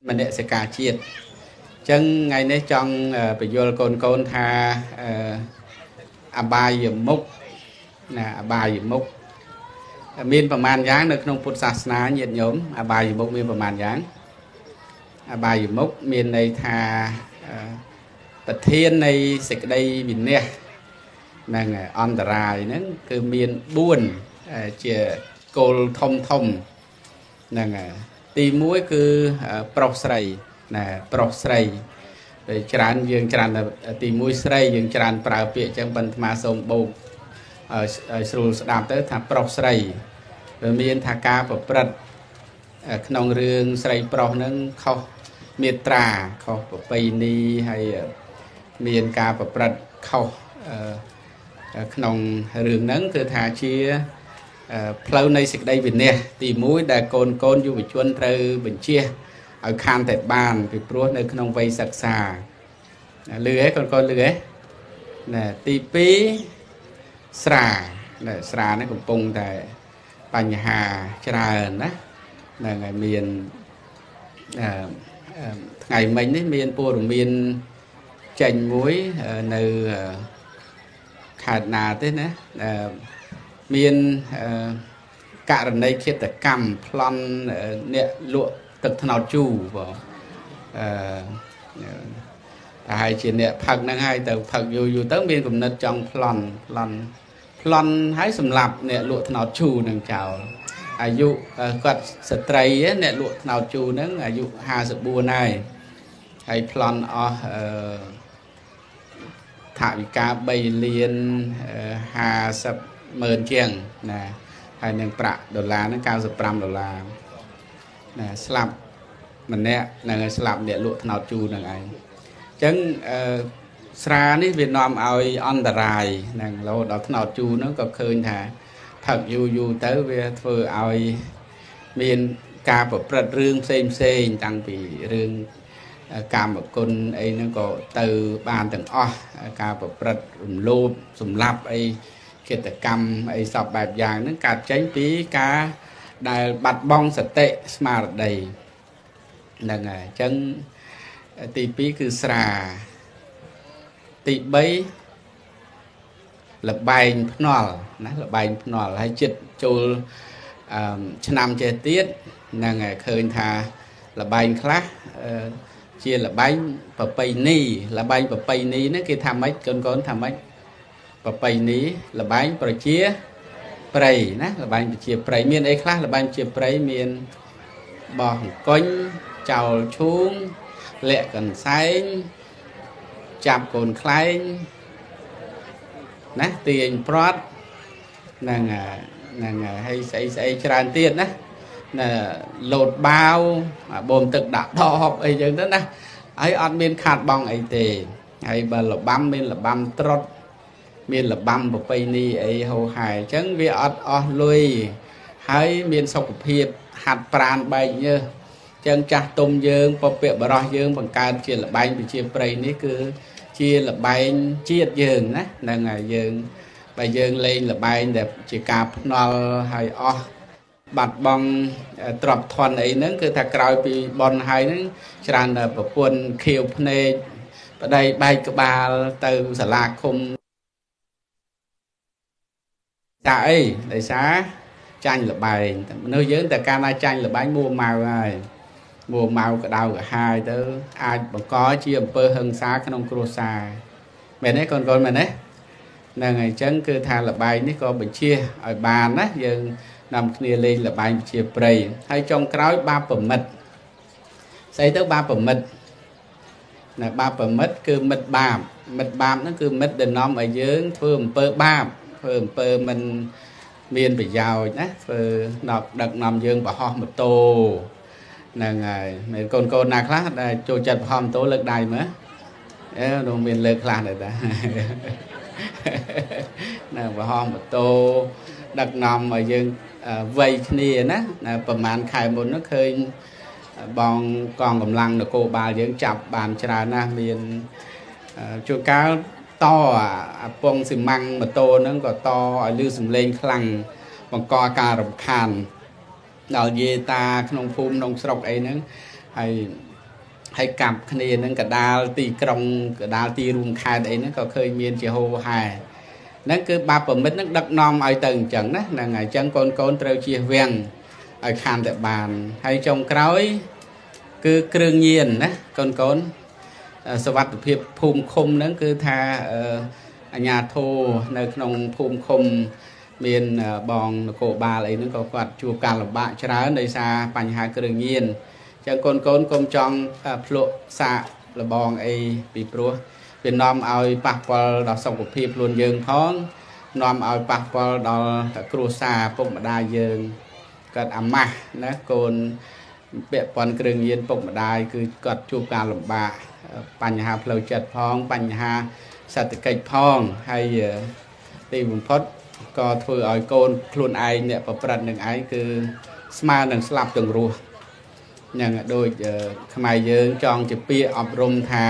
S3: មនសិការជាតិអញ្ចឹងថ្ងៃនេះចង់បញ្យល់កូនកូនថាអបាយមុខណាអបាយមុខមានប្រមាណយ៉ាងនៅក្នុងពុទ្ធសាសនាញាតិញោមអបាយមុខមានប្រមាណយ៉ាងអបាយមុខមានន័យថាប្រធាននៃសេចក្តីវិន័យហ្នឹងអន្តរាយហ្នឹងគឺមាន4ជាគោលធំធំហ្នឹងហើយ ទី1គឺប្រុសស្រីណាប្រុសស្រីតែច្រើនយើងច្រើនទី1ស្រីយើងច្រើនប្រើពាក្យអញ្ចឹងបិណ្ឌអាសូមបោកឲ្យស្រួលស្ដាប់ទៅថាប្រុសស្រីវាមានថាការប្រព្រឹត្តក្នុងរឿងស្រីប្រុសហ្នឹងខុសមេត្រាខុសប្រពៃណីហើយមានការប្រព្រឹត្តខុសក្នុងរឿងហ្នឹងគឺថាជា ផ្លូវនៃសេចក្តីវិន័យទី1ដែលកូនកូនយុវជនត្រូវបញ្ជាឲ្យខានតែបានពីព្រោះនៅក្នុងវ័យសិក្សាលឺហ៎កូនកូនលឺហ៎ណែទី2ស្រាណែស្រានេះកំពុងតែបញ្ហាច្រើនណាហ្នឹងហើយមានអឺថ្ងៃមិញនេះមានព័ត៌មានចេញមួយនៅខេត្តណាទេណា មានករណីឃាតកម្មប្លន់អ្នកលក់ទឹកថ្នោតជូរបងអឺប្រហែលជាអ្នកផឹកហ្នឹងហើយទៅផឹកយូរយូរទៅមានគំនិតចង់ប្លន់ប្លន់ប្លន់ហើយសម្លាប់អ្នកលក់ថ្នោតជូរនឹងចោលអាយុគាត់ស្ត្រីអ្នកលក់ថ្នោតជូរហ្នឹងអាយុ54ហើយហើយប្លន់អស់អឺថវិកា3លាន50 ម៉ឺនជាងណាហើយនឹងប្រាក់ដុល្លារហ្នឹង95ដុល្លារណាស្លាប់ម្នាក់នឹងស្លាប់អ្នកលក់ថ្នោតជូរនឹងឯងអញ្ចឹងអឺស្រានេះវានាំឲ្យអន្តរាយហ្នឹងរហូតដល់ថ្នោតជូរហ្នឹងក៏ឃើញថាផឹកយូរយូរទៅវាធ្វើឲ្យមានការប្រព្រឹត្តរឿងផ្សេងផ្សេងតាំងពីរឿងកម្មគុណអីហ្នឹងក៏ទៅបានទាំងអស់ការប្រព្រឹត្តរំលោភសម្លាប់អី កិច្ចកម្មអីសពបែបយ៉ាងហ្នឹងកើតចេញពីការដែលបាត់បង់សតិស្មារតីហ្នឹងហើយអញ្ចឹងទី2គឺស្រាទី3លបែងភ្នល់ណាលបែងភ្នល់ហើយចិត្តចូលឆ្នាំចេះទៀតហ្នឹងហើយឃើញថាលបែងខ្លះជាលបែងប្រពៃណីលបែងប្រពៃណីហ្នឹងគេថាម៉េចកូនកូនថាម៉េច ប្រពៃណីលបែងប្រជាព្រៃណាលបែងប្រជាព្រៃមានអីខ្លះលបែងប្រជាព្រៃមានបោះអង្គុញចោលឈូងលាក់កន្សែងចាប់កូនខ្លែងណាទាញព្រាត់ហ្នឹងហ្នឹងហើយស្អីស្អីច្រើនទៀតណាណាលោតបាវបូមទឹកដាក់ដបអីចឹងទៅណាហើយអត់មានខាតបងអីទេហើយបើលបាំមានលបាំត្រុត មានលបាំប្រពៃណីអីហោហែអញ្ចឹងវាអត់អស់លុយហើយមានសុខភាពហាត់ប្រានបែកញើសចឹងចាស់ទុំយើងពពកបរោះយើងបង្កើតជាលបែងប្រជាប្រិយនេះគឺជាលបែងជាតិយើងណាហ្នឹងហើយយើងបើយើងលេងលបែងដែលជាការភ្នល់ហើយអស់បាត់បង់ទ្រព្យធនអីហ្នឹងគឺថាក្រោយពីបនហើយហ្នឹងច្រើនតែប្រពន្ធខៀវភ្នែកប្តីបែកក្បាលទៅសាលាឃុំ ចាអីដោយសារចាញ់លបែងមនុស្សយើងតែកាលណាចាញ់លបែងមួម៉ៅហើយមួម៉ៅក្តៅក្រហាយទៅអាចបង្កជាអំពើហិង្សាក្នុងគ្រួសារមែនទេកូនកូនមែនទេហ្នឹងហើយអញ្ចឹងគឺថាលបែងនេះក៏បញ្ជាឲ្យបានណាយើងនាំគ្នាលេងលបែងជាព្រៃហើយចុងក្រោយបាបប្រមិតស្អីទៅបាបប្រមិតណាបាបប្រមិតគឺមិត្តបាបមិត្តបាបហ្នឹងគឺមិត្តដែលនាំឲ្យយើងធ្វើអំពើបាប ធ្វើអំពើមិនមានប្រយោជន៍ណាធ្វើដល់ដឹកនាំយើងបរហោះម៉ូតូហ្នឹងហើយមានកូនកូនណាខ្លះដែលចូលចិត្តបរហោះម៉ូតូលើកដៃមើលអឺនោះមានលើកខ្លះដែរតាណាបរហោះម៉ូតូដឹកនាំឲ្យយើងវ័យគ្នាណាប្រហែលខែមុននោះឃើញបងកងកម្លាំងនគរបាលយើងចាប់បានច្រើនណាស់មានជួនកាល តអាពងស៊ីម៉ាំងម៉ូតូហ្នឹងក៏តឲ្យលឺសំឡេងខ្លាំងបង្កការរំខានដល់យាយតាក្នុងភូមិក្នុងស្រុកអីហ្នឹងហើយហើយកាប់គ្នាហ្នឹងកដាលទីក្រុងកដាលទីរួមខេត្តអីហ្នឹងក៏ឃើញមានជាហោហែហ្នឹងគឺបាបប្រមិតហ្នឹងដឹកនាំឲ្យទៅអញ្ចឹងណាហ្នឹងហើយអញ្ចឹងកូនកូនត្រូវជៀសវាងឲ្យខានតែបានហើយចុងក្រោយ គឺគ្រឿងញៀនណាកូនកូន សวัสดิភាពភូមិឃុំហ្នឹងគឺថាអាញាធោនៅក្នុងភូមិឃុំមានបងនគរបាលអីហ្នឹងក៏គាត់ជួបការលំបាកច្រើនដោយសារបញ្ហាគ្រឿងញៀនអញ្ចឹងកូនកូនកុំចង់ភ្លក់សាកលបងអីពីព្រោះវានាំឲ្យប៉ះពាល់ដល់សុខភាពខ្លួនយើងផងនាំឲ្យប៉ះពាល់ដល់គ្រួសារពុកម្ដាយយើងគាត់អាម៉ាស់ណាកូនពាក់ព័ន្ធគ្រឿងញៀនពុកម្ដាយគឺគាត់ជួបការលំបាក បញ្ហាផ្លូវចិត្តផងបញ្ហាសេដ្ឋកិច្ចផងហើយទីបំផុតក៏ធ្វើឲ្យកូនខ្លួនឯងអ្នកប្រព្រឹត្តនឹងឯងគឺស្មើនឹងស្លាប់ទាំងរស់យ៉ាងដូចខ្មែរយើងចង់ជាពាក្យអប់រំថា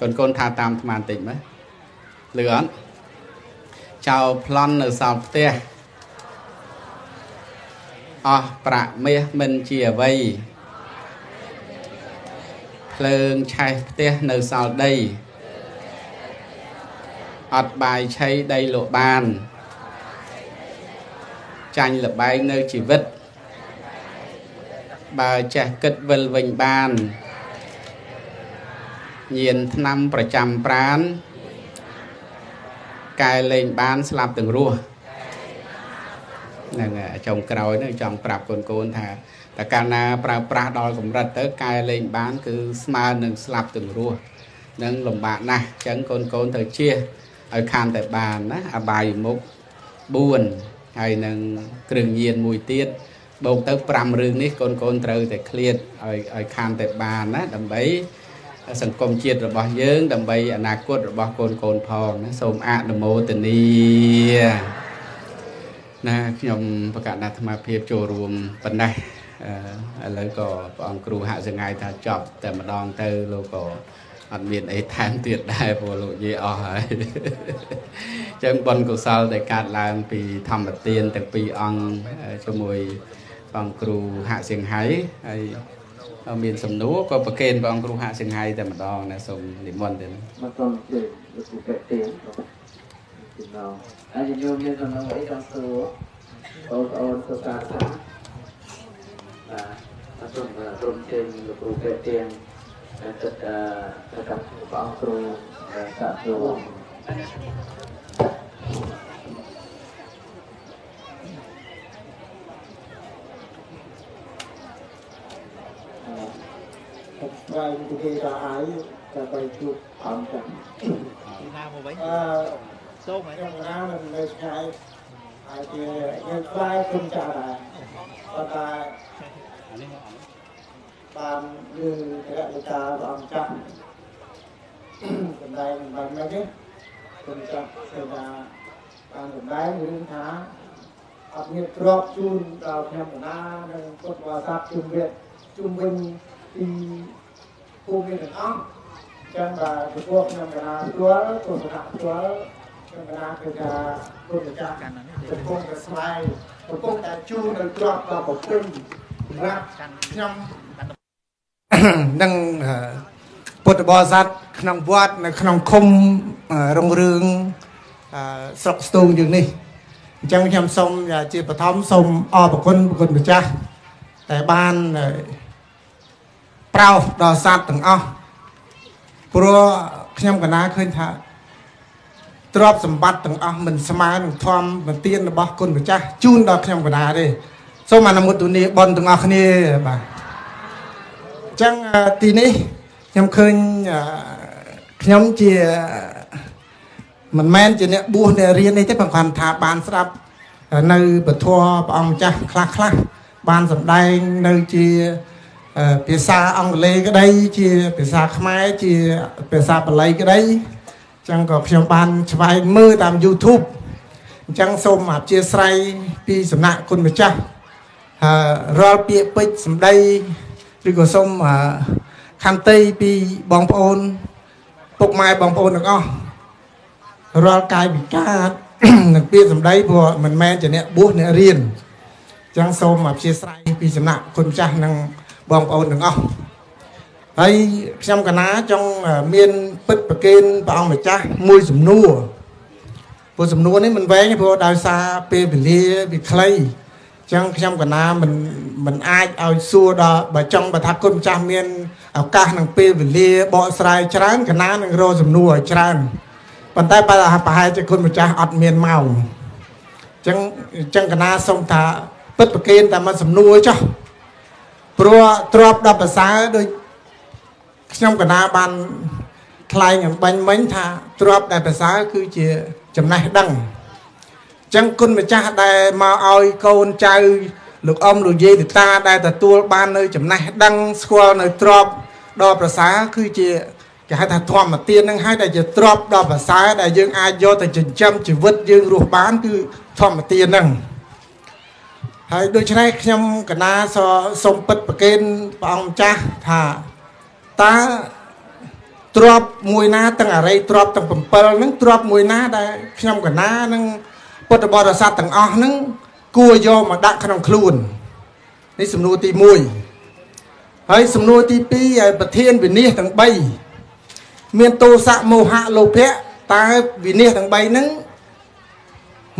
S3: កូនកូនថាតាមអាត្មាបន្តិចមើលលឺអត់ចៅប្លន់នៅសល់ផ្ទះអស់ប្រាក់មាសមិនជាអ្វី ភ្លើងឆេះផ្ទះនៅសល់ដីអត់បាយឆៃដីលក់បាន ចាញ់លបែងនៅជីវិត បើចេះគិតវិលវិញបានញៀនឆ្នាំប្រចាំប្រាន កែលេងបានស្លាប់ទាំងរស់ហ្នឹងចុងក្រោយហ្នឹងចង់ប្រាប់កូនកូនថា តែកាលណាប្រើប្រាស់ដល់កម្រិតទៅកែលេងបាន គឺស្មើនឹងស្លាប់ទាំងរស់នឹងលំបាកណាស់អញ្ចឹងកូនកូនត្រូវជៀសឲ្យខានតែបានណាអបាយមុខ4ហើយនឹងគ្រឿងញៀនមួយទៀតបូកទៅ5រឿងនេះកូនកូនត្រូវតែឃ្លាតឲ្យឲ្យខានតែបានណាដើម្បីសង្គមជាតិរបស់យើង ដើម្បីអនាគតរបស់កូនកូនផងណាសូមអនុមោទនីណាខ្ញុំបកណ្ដាអាត្មាភាពចូលរួមប៉ុណ្ណេះ ឥឡូវក៏ព្រះអង្គគ្រូហាក់សង្ហាយថាចប់តែម្ដងទៅលោកក៏អត់មានអីថែមទៀតដែរព្រោះលោកនិយាយអស់ហើយចឹងបុណ្យកុសលដែលកើតឡើងពីធម្មទានទាំងពីរអង្គជាមួយព្រះអង្គគ្រូហាក់សង្ហៃហើយមានសំណួរក៏ប្រកេនព្រះអង្គគ្រូហាក់សង្ហៃតែម្ដងណាសូមនិមន្តទៅ
S1: មកសូមជឿលោកគ្រូពេទ្យទេចំណងហើយញោមមានសំណួរអីចង់សួរបងប្អូនសុខាសាបាទ សូមក្រុមជើងលោកគ្រូពេទ្យទាំងចិត្តប្រកាសព្រះអង្គគ្រូសាស្ត្រ
S4: ស្វែងទៅគេថាអាយតែไปជួបអង្គចា
S5: ណាមកវិញ
S4: អឺសូមឲ្យខ្ញុំណាមិននៅឆ្ងាយហើយជាយើងស្វែងគុំចាស់ដែរប៉ុន្តែ បានយើងរកវិការព្រះអង្គចាស់សម្ដែងបានមកទេគុំចាស់គឺថាបានសម្ដែងរឿងថាអត់មានទ្រពជូនដល់ខ្ញុំណានិងពុទ្ធបរិស័ទជុំវិញជុំវិញពីភូមិទាំងអស់ចឹងបាទចំពោះខ្ញុំកណាផ្ទាល់ទស្សនៈផ្ទាល់ខ្ញុំកណាគឺថាគុណម្ចាស់កំពុងតែស្វែងកំពុងតែជួននៅទ្រព្យដល់ប្រពន្ធសម្រាប់ខ្ញុំ នឹងពុទ្ធបរិស័ទក្នុងវត្តនៅក្នុងឃុំរងរឿងស្រុកស្ទូងយើងនេះអញ្ចឹងខ្ញុំសូមជាបឋមសូមអរគុណគុណម្ចាស់តែបានប្រោសដល់សត្វទាំងអស់ព្រោះខ្ញុំកណាឃើញថាទ្រព្យសម្បត្តិទាំងអស់មិនស្មើនឹងធម្មបន្ទានរបស់គុណម្ចាស់ជូនដល់ខ្ញុំកណាទេសូមអនុមោទនាបុណ្យទាំងអស់គ្នាបាទអញ្ចឹងទីនេះខ្ញុំឃើញខ្ញុំជាមិនមែនជាអ្នកបួសអ្នករៀននេះទេបង្ខំថាបានស្ដាប់នៅពធព្រះអង្គម្ចាស់ខ្លះខ្លះបានសម្ដែងនៅជាភាសាអង់គ្លេសក្តីជាភាសាខ្មែរជាភាសាបាលីក្តីអញ្ចឹងក៏ខ្ញុំបានឆ្វែងមើលតាម YouTube អញ្ចឹងសូមអធិស្ឋានពីសំណាក់គុណម្ចាស់រាល់ពាក្យពេចន៍សម្ដី ឬក៏សូមខន្តីពីបងប្អូនពុកម៉ែបងប្អូនទាំងអស់រាល់កាយវិការនិងពាក្យសម្ដីព្រោះមិនមែនជាអ្នកបួសអ្នករៀនអញ្ចឹងសូមអធិស្ឋានពីសំណាក់គុណចាស់និងបងប្អូនទាំងអស់ហើយខ្ញុំកណាចង់មានពិតប្រកេនព្រះអង្គម្ចាស់មួយសំណួរព្រោះសំណួរនេះមិនវែងទេព្រោះដោយសារពេលវេលាវាខ្លីអញ្ចឹងខ្ញុំកណាមិនមិនអាចឲ្យសួរដល់បើចង់បើថាគុណម្ចាស់មានឱកាសនឹងពេលវេលាបកស្រាយច្រើនកណានឹងរកសំណួរឲ្យច្រើនប៉ុន្តែបើប្រហែលជាគុណម្ចាស់អត់មានម៉ោងអញ្ចឹងអញ្ចឹងកណាសូមថាពិតប្រកេនតែមួយសំណួរចុះព្រោះទ្របដល់ប្រសើរដូចខ្ញុំកណាបានថ្លែងអំបញ្ញមិញថាទ្របដែលប្រសើរគឺជាចំណេះដឹងអញ្ចឹងគុណម្ចាស់ដែលមកឲ្យកូនចៅលោកអ៊ំលោកយាយលោកតា ដែលទទួលបាននៅចំណេះដឹងស្គាល់នៅទ្របដល់ប្រសើរគឺជាគេហៅថាធម្មទានហ្នឹងហើយដែលជាទ្រព្យដ៏ប្រសើរដែលយើងអាចយកទៅចិញ្ចឹមជីវិតយើងរស់បានគឺធម្មទានហ្នឹងហើយដូច្នេះខ្ញុំកណាសសូមពិតប្រកេនព្រះអង្គម្ចាស់ថាតើទ្របមួយណាទាំងអរិយទ្របទាំង7ហ្នឹងទ្របមួយណាដែលខ្ញុំកណានឹង ពុទ្ធបរិស័ទទាំងអស់ហ្នឹងគួរយកមកដាក់ក្នុងខ្លួននេះសំណួរទី1ហើយសំណួរទី2ឲ្យប្រធានវិនិច្ឆ័យទាំង3មានទោសៈមោហៈលោភៈតើវិនិច្ឆ័យទាំង3ហ្នឹង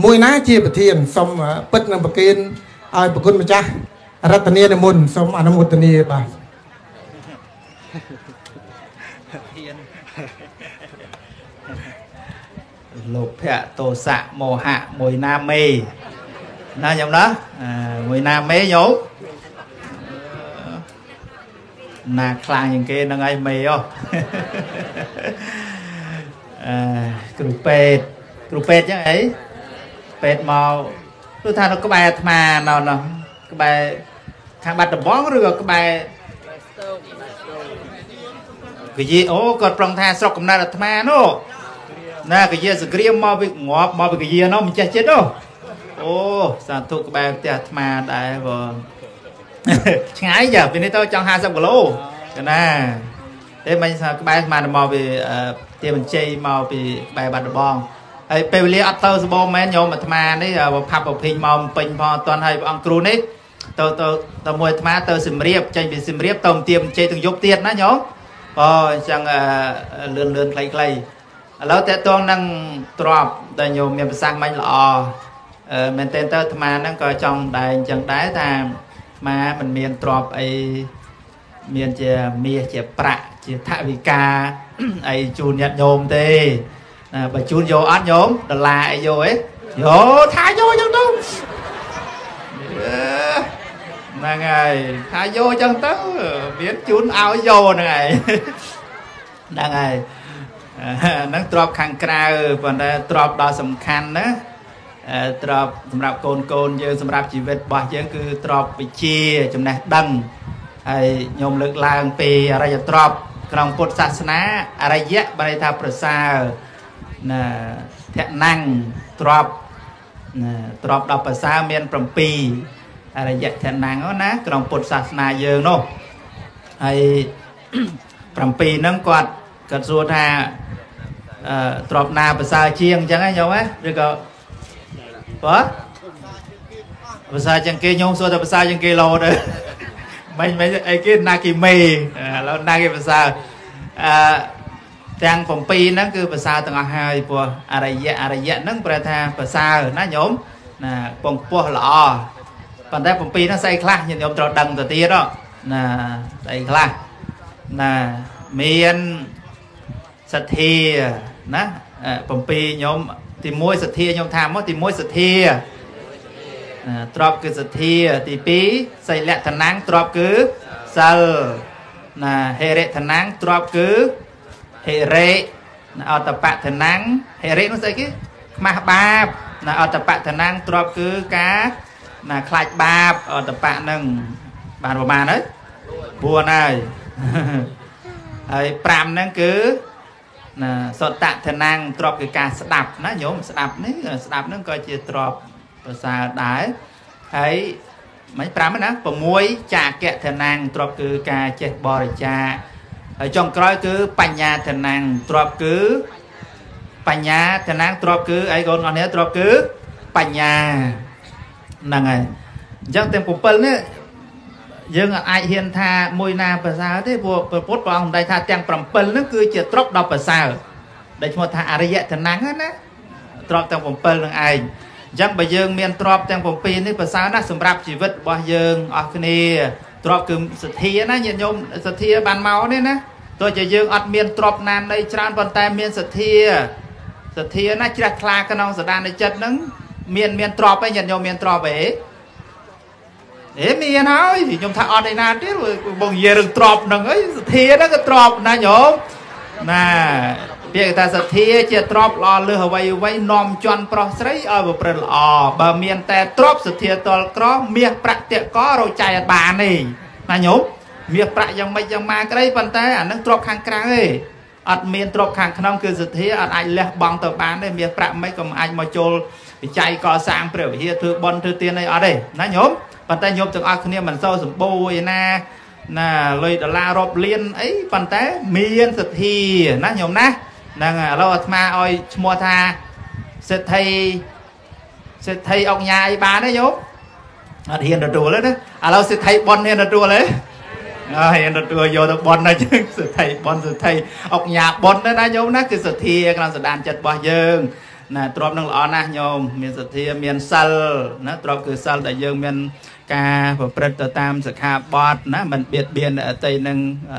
S4: មួយណាជាប្រធានសូមពិតនឹងប្រគិនឲ្យប្រគុណម្ចាស់រតនានិមន្តសូមអនុមោទនាបាទ
S2: លោភៈទោសៈមោហៈមួយណាមេណាញោមណាមួយណាមេញោមណាខ្លាំងជាងគេនឹងឯងមេហ៎អឺគ្រូពេទ្យគ្រូពេទ្យចឹងអីពេទ្យមកគឺថានៅក្បែរអាត្មានៅនោះក្បែរខាងបាត់ដំបងឬក៏ក្បែរកាយអូគាត់ប្រឹងថាស្រុកកំណើតអាត្មានោះ ណាកាយាសក្រៀមមកពីងាប់មកពីកាយានោះមិនចេះចិត្តនោះអូសាធុក្បែរផ្ទះអាត្មាដែរបងឆ្ងាយចាពីនេះទៅចង់50គីឡូណាទេមិនថាក្បែរស្មានមកពីទាបញ្ជ័យមកពីក្បែរបាត់ដំបងហើយពេលវេលាអត់ទៅសបោមែនញោមអាត្មានេះផាប់ប្រភេញមកពេញផងអត់ទាន់ឲ្យព្រះអង្គគ្រូនេះទៅទៅទៅមួយអាត្មាទៅសិមរៀបចេញពីសិមរៀបទៅទាបញ្ជ័យទាំងយប់ទៀតណាញោមអូអញ្ចឹងលឿនលឿនខ្លីៗ ឥឡូវតេតងនឹងទ្របដែលញោមមានប្រសាសន៍មិញល្អមែនតើទៅអាត្មាហ្នឹងក៏ចង់ដែរអញ្ចឹងដែរថាអាត្មាមិនមានទ្របអីមានជាមាសជាប្រាក់ជាថវិកាអីជូនញាតិញោមទេណាបើជូនយកអត់ញោមដុល្លារអីយកឯងយកថាយកអញ្ចឹងទៅហ្នឹងហើយថាយកអញ្ចឹងទៅមានជូនឲ្យយកហ្នឹងហើយហ្នឹងហើយ ហ្នឹងទ្របខាងក្រៅប៉ុន្តែទ្របដ៏សំខាន់ណាទ្របសម្រាប់កូនកូនយើងសម្រាប់ជីវិតរបស់យើងគឺទ្របវិជាចំណេះដឹងហើយញោមលើកឡើងពីអរិយទ្របក្នុងពុទ្ធសាសនាអរិយៈបានន័យថាប្រសើរណាធណាំងទ្របណាទ្របដល់ប្រសើរមាន7អរិយៈធណាំងណាក្នុងពុទ្ធសាសនាយើងនោះហើយ7ហ្នឹងគាត់ គាត់សួរថាអឺទ្របណាប្រសើរជាងអញ្ចឹងណាញោមណាឬក៏បាទប្រសើរជាងគេញោមសួរតែប្រសើរជាងគេលោទៅមិនមិនអីគេណាគេមេឥឡូវណាគេប្រសើរអឺទាំង7ហ្នឹងគឺប្រសើរទាំងអស់ហើយព្រោះអរិយៈអរិយៈហ្នឹងប្រែថាប្រសើរណាញោមណាពងពោះល្អប៉ុន្តែ7ហ្នឹងស្អីខ្លះញាតិញោមត្រូវដឹងទៅទៀតណាស្អីខ្លះណាមាន សទ្ធាណា7ញោមទី1សទ្ធាញោមថាមកទី1សទ្ធាទ្របគឺសទ្ធាទី2សីលៈឋានំទ្របគឺសិលណាហេរិឋានំទ្របគឺហេរិអតបឋានំហេរិនោះស្អីគេខ្មាស់បាបណាអតបឋានំទ្របគឺការណាខ្លាចបាបអតបៈនឹងបានប្រមាណហើយ4ហើយហើយ5ហ្នឹងគឺ ណាសតៈធនាំងទ្របគឺការស្ដាប់ណាញោមស្ដាប់នេះស្ដាប់ហ្នឹងក៏ជាទ្របប្រសើរដែរហើយមិន5ណា6ចាកៈធនាំងទ្របគឺការចេះបរិច្ចាគហើយចុងក្រោយគឺបញ្ញាធនាំងទ្របគឺបញ្ញាធនាំងទ្របគឺអីកូនអរនេះទ្របគឺបញ្ញាហ្នឹងហើយអញ្ចឹងទាំង7នេះ យើងអាចហ៊ានថាមួយណាប្រសើរទេព្រោះព្រះពុទ្ធព្រះអង្គសម្ដែងថាទាំង7ហ្នឹងគឺជាទ្រព្យដល់ប្រសើរដែលឈ្មោះថាអរិយតនាំងណាទ្រព្យទាំង7ហ្នឹងឯងអញ្ចឹងបើយើងមានទ្រព្យទាំង7នេះប្រសើរណាស់សម្រាប់ជីវិតរបស់យើងអស់គ្នាទ្រព្យគឺសទ្ធាណាញាតិញោមសទ្ធាបានមកនេះណាទោះជាយើងអត់មានទ្រព្យណានៃច្រើនប៉ុន្តែមានសទ្ធាសទ្ធាណាជ្រះថ្លាក្នុងសដានចិត្តហ្នឹងមានមានទ្រព្យឯងញាតិញោមមានទ្រព្យអី អេមានហើយខ្ញុំថាអត់ឯណាទៀតបងនិយាយរឿងទ្របហ្នឹងអីសធាហ្នឹងក៏ទ្របណាញោមណាពាក្យថាសធាជាទ្របល្អលើសអ្វីអ្វីនាំជន់ប្រុសស្រីឲ្យប្រព្រឹត្តល្អបើមានតែទ្របសធាតលក្រមាសប្រាក់តកករោចៃអត់បានទេណាញោមមាសប្រាក់យ៉ាងម៉េចយ៉ាងម៉ាក្ដីប៉ុន្តែអានឹងទ្របខាងក្រៅទេអត់មានទ្រព្យខាងក្នុងគឺសទ្ធាអត់អាចលះបង់ទៅបានទេមានប្រាក់មិនក៏មិនអាចមកចូលវិច័យកសាងព្រះវិហារធ្វើបន់ធ្វើទានអីអត់ទេណាញោម ប៉ុន្តែញោមទាំងអស់គ្នាមិនសូវសម្បូរឯណាណាលុយដុល្លាររាប់លានអីប៉ុន្តែមានសទ្ធាណាញោមណាហ្នឹងឥឡូវអាត្មាឲ្យឈ្មោះថាសិទ្ធិសិទ្ធិអុកញ៉ាអីបានទេយោអត់ហ៊ានទទួលទេណាឥឡូវសិទ្ធិបនហ៊ានទទួលទេអើហ៊ានទទួលយកទៅបនណាចឹងសិទ្ធិបនសិទ្ធិអុកញ៉ាបនណាណាយោណាគឺសទ្ធាក្នុងសដានចិត្តរបស់យើងណាទ្របនឹងល្អណាស់ញោមមានសទ្ធាមានសិលណាទ្របគឺសិលដែលយើងមាន ការប្រព្រឹត្តទៅតាមសិក្ខាបទណាមិនបៀតបៀនអតីនឹង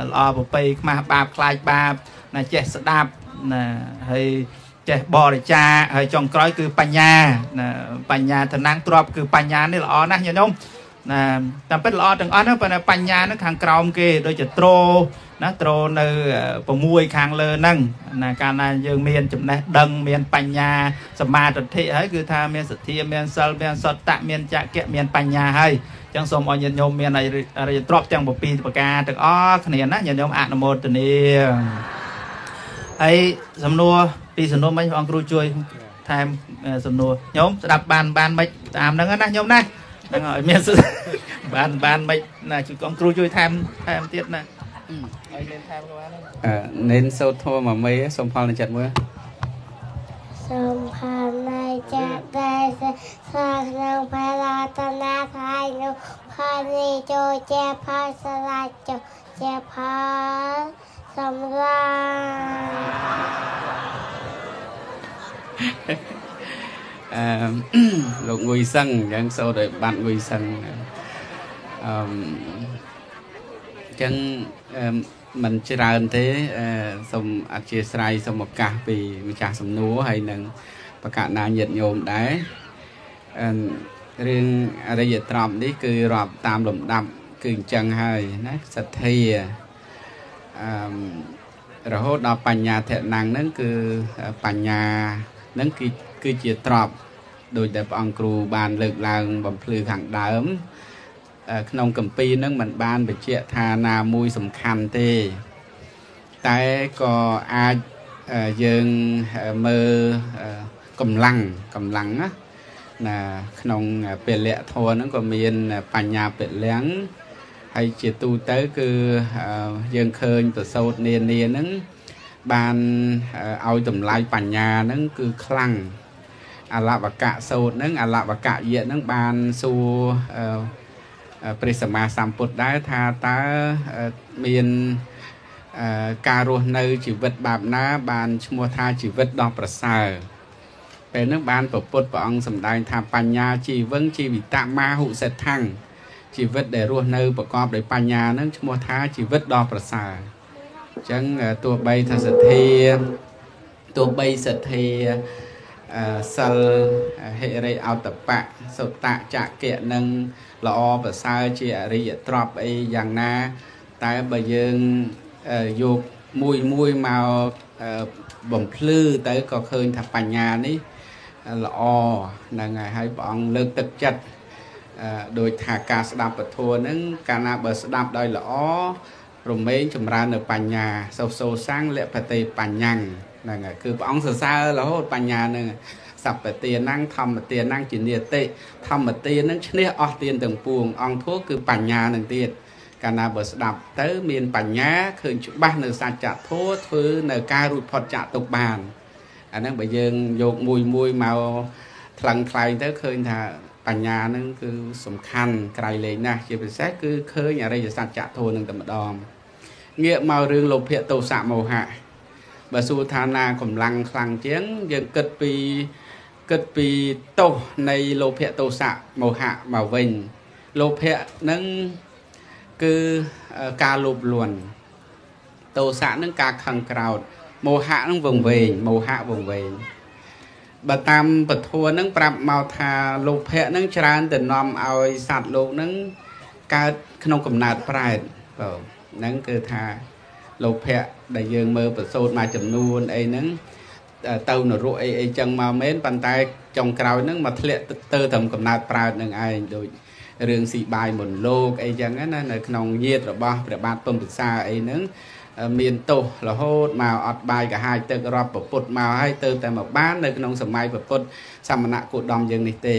S2: ល្អប្រពៃខ្មាស់បាបខ្លាចបាបណាចេះស្ដាប់ណាហើយចេះបរិច្ចាហើយចុងក្រោយគឺបញ្ញាណាបញ្ញាឋានៈទ្របគឺបញ្ញានេះល្អណាស់ញោមណាតាមពិតល្អទាំងអស់ហ្នឹងប៉ុន្តែបញ្ញាហ្នឹងខាងក្រោមគេដូចជាត្រូ ណាត្រូនៅ6ខាងលើហ្នឹងណាកាលណាយើងមានចំណេះដឹងមានបញ្ញាសមាធិហើយគឺថាមានសទ្ធាមានសិលមានសត្តៈមានចក្ខៈមានបញ្ញាហើយចឹងសូមឲ្យញាតិញោមមានអរិយទ្រព្យទាំង7ប្រការទាំងអស់គ្នាណាញាតិញោមអនុមោទនាហើយសំណួរពីសំណួរមិញព្រះអង្គគ្រូជួយថែមសំណួរញោមស្ដាប់បានបានមិនតាមហ្នឹងណាញោមណាហ្នឹងឲ្យមានបានបានមិនណាជួយអង្គគ្រូជួយថែមថែមទៀតណា ឲ្យនេនថែមក៏បាន
S3: អឺនេនសូត្រធម៌មួយមេសូមផលនៅចិត្តមើល
S6: សូមផលនៃចិត្តដែលសាក្នុងផលា តនាខាយនោះផលនេះចូលជាផលស្រេចចូលជាផលសម្រាប់
S3: អឺលោកងុយសឹងអញ្ចឹងសូត្រឲ្យបាត់ងុយសឹងអឺអញ្ចឹងមិនច្រើនទេសូមអធិស្ឋានសូមឱកាសពីម្ចាស់សំណួរហើយនឹងបកណាញាតញោមដែរអឺរឿងអរិយត្រប់នេះ គឺរាប់តាមលំដាប់គឺអញ្ចឹងហើយណាសទ្ធាអឺរហូតដល់បញ្ញាធនៈហ្នឹងគឺបញ្ញាហ្នឹងគឺគឺជាទ្របដោយដែលព្រះអង្គគ្រូបានលើកឡើងបំភ្លឺខាងដើម ក្នុងកម្ពីនឹងมันបានបញ្ជាក់ថាណាមួយសំខាន់ទេ តែក៏អាចយើងមើលកម្លាំងកម្លាំងណាណាក្នុងពលៈធម៌ហ្នឹងក៏មានបញ្ញាពលៈហើយជាទូទៅគឺយើងឃើញប្រសោតនានាហ្នឹងបានឲ្យតម្លៃបញ្ញាហ្នឹងគឺខ្លាំងអលវកៈសោតហ្នឹងអលវកៈយៈហ្នឹងបានសួរ ព្រះសម្មាសម្ពុទ្ធដែរថាតើមានការរស់នៅជីវិតបែបណា បានឈ្មោះថាជីវិតដ៏ប្រសើរពេលហ្នឹងបានប្រពុតព្រះអង្គសម្ដែងថាបញ្ញាជីវឹងជីវិតមាហុសិទ្ធังជីវិតដែលរស់នៅប្រកបដោយបញ្ញាហ្នឹងឈ្មោះថាជីវិតដ៏ប្រសើរអញ្ចឹងទោះបីថាសទ្ធាទោះបីសទ្ធាសិលហិរិអតបៈសុតៈចក្កៈនឹង ល្អប្រសើរជាអរិយទ្រព្យអីយ៉ាងណា តែបើយើងយកមួយមួយមកបំភ្លឺទៅក៏ឃើញថាបញ្ញានេះល្អហ្នឹងហើយហើយព្រះអង្គលើកទឹកចិត្តដោយថាការស្ដាប់ពធហ្នឹងកាលណាបើស្ដាប់ដោយល្អរមែងចម្រើននៅបញ្ញាសោសោសាំងលពតិបញ្ញហ្នឹងហើយគឺព្រះអង្គសរសើររហូតបញ្ញាហ្នឹង សព្វទានំធម្មទានំជានិតិធម្មទាននឹងឈ្នះអស់ទានទាំងពួង អង្គធัวគឺបញ្ញានឹងទៀតកាលណាបើស្ដាប់ទៅមានបញ្ញាឃើញច្បាស់នៅសច្ចធម៌ធ្វើនៅការរួចផុតចាក់ទុកបានអាហ្នឹងបើយើងយកមួយមួយមកថ្លឹងថ្លែងទៅឃើញថាបញ្ញានឹងគឺសំខាន់ក្រៃលែងណាស់ជាពិសេសគឺឃើញអរិយសច្ចធម៌នឹងតែម្ដងងាកមករឿងលោភៈទោសៈមោហៈបើសួរថាណាកម្លាំងខ្លាំងជាងយើងគិតពី គិតពីទោសនៃលោភៈទោសៈមោហៈមកវិញលោភៈនឹងគឺការលោភលន់ទោសៈនឹងការខឹងក្រោធមោហៈនឹងវង្វេងមោហៈវង្វេងបើតាមពធัวនឹងប្រាប់មកថាលោភៈនឹងច្រើនទៅនាំឲ្យសត្វលោកនឹងកើតក្នុងកំណើតប្រែតបាទហ្នឹងគឺថាលោភៈដែលយើងមើលប្រសូតមួយចំនួនអីហ្នឹង ទៅនរកអីអីចឹងមកមែនប៉ុន្តែចុងក្រោយហ្នឹងមកធ្លាក់ទៅត្រឹមកំណើតប្រោតនឹងឯងដូចរឿងស៊ីបាយមុនលោកអីចឹងណានៅក្នុងញាតរបស់ព្រះបាទពំពិសាអីហ្នឹងមានទោសរហូតមកអត់បាយកាហាយទឹករាប់ប្រពុតមកហើយទៅតែមកបាននៅក្នុងសម័យប្រពុតសមណៈគោដំយើងនេះទេ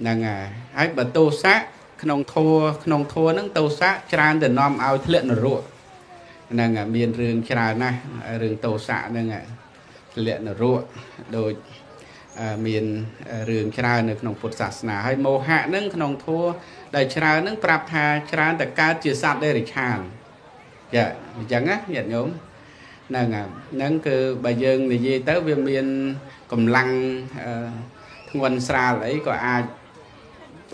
S3: ហ្នឹងហើយហើយបើទោសៈក្នុងធัวក្នុងធัวហ្នឹងទោសៈច្រើនទៅនាំឲ្យធ្លាក់នរកហ្នឹងមានរឿងច្រើនណាស់រឿងទោសៈហ្នឹង ធ្លាក់នរកដូចមានរឿងច្រើននៅក្នុងពុទ្ធសាសនាហើយមោហៈហ្នឹងក្នុងធัวដែលច្រើនហ្នឹងប្រាប់ថាច្រើនតែកើតជាសត្វដេរិឆានចាអញ្ចឹងណាញាតិញោមហ្នឹងហ្នឹងគឺបើយើងនិយាយទៅវាមានកម្លាំងធ្ងន់ស្រាលអីក៏អាច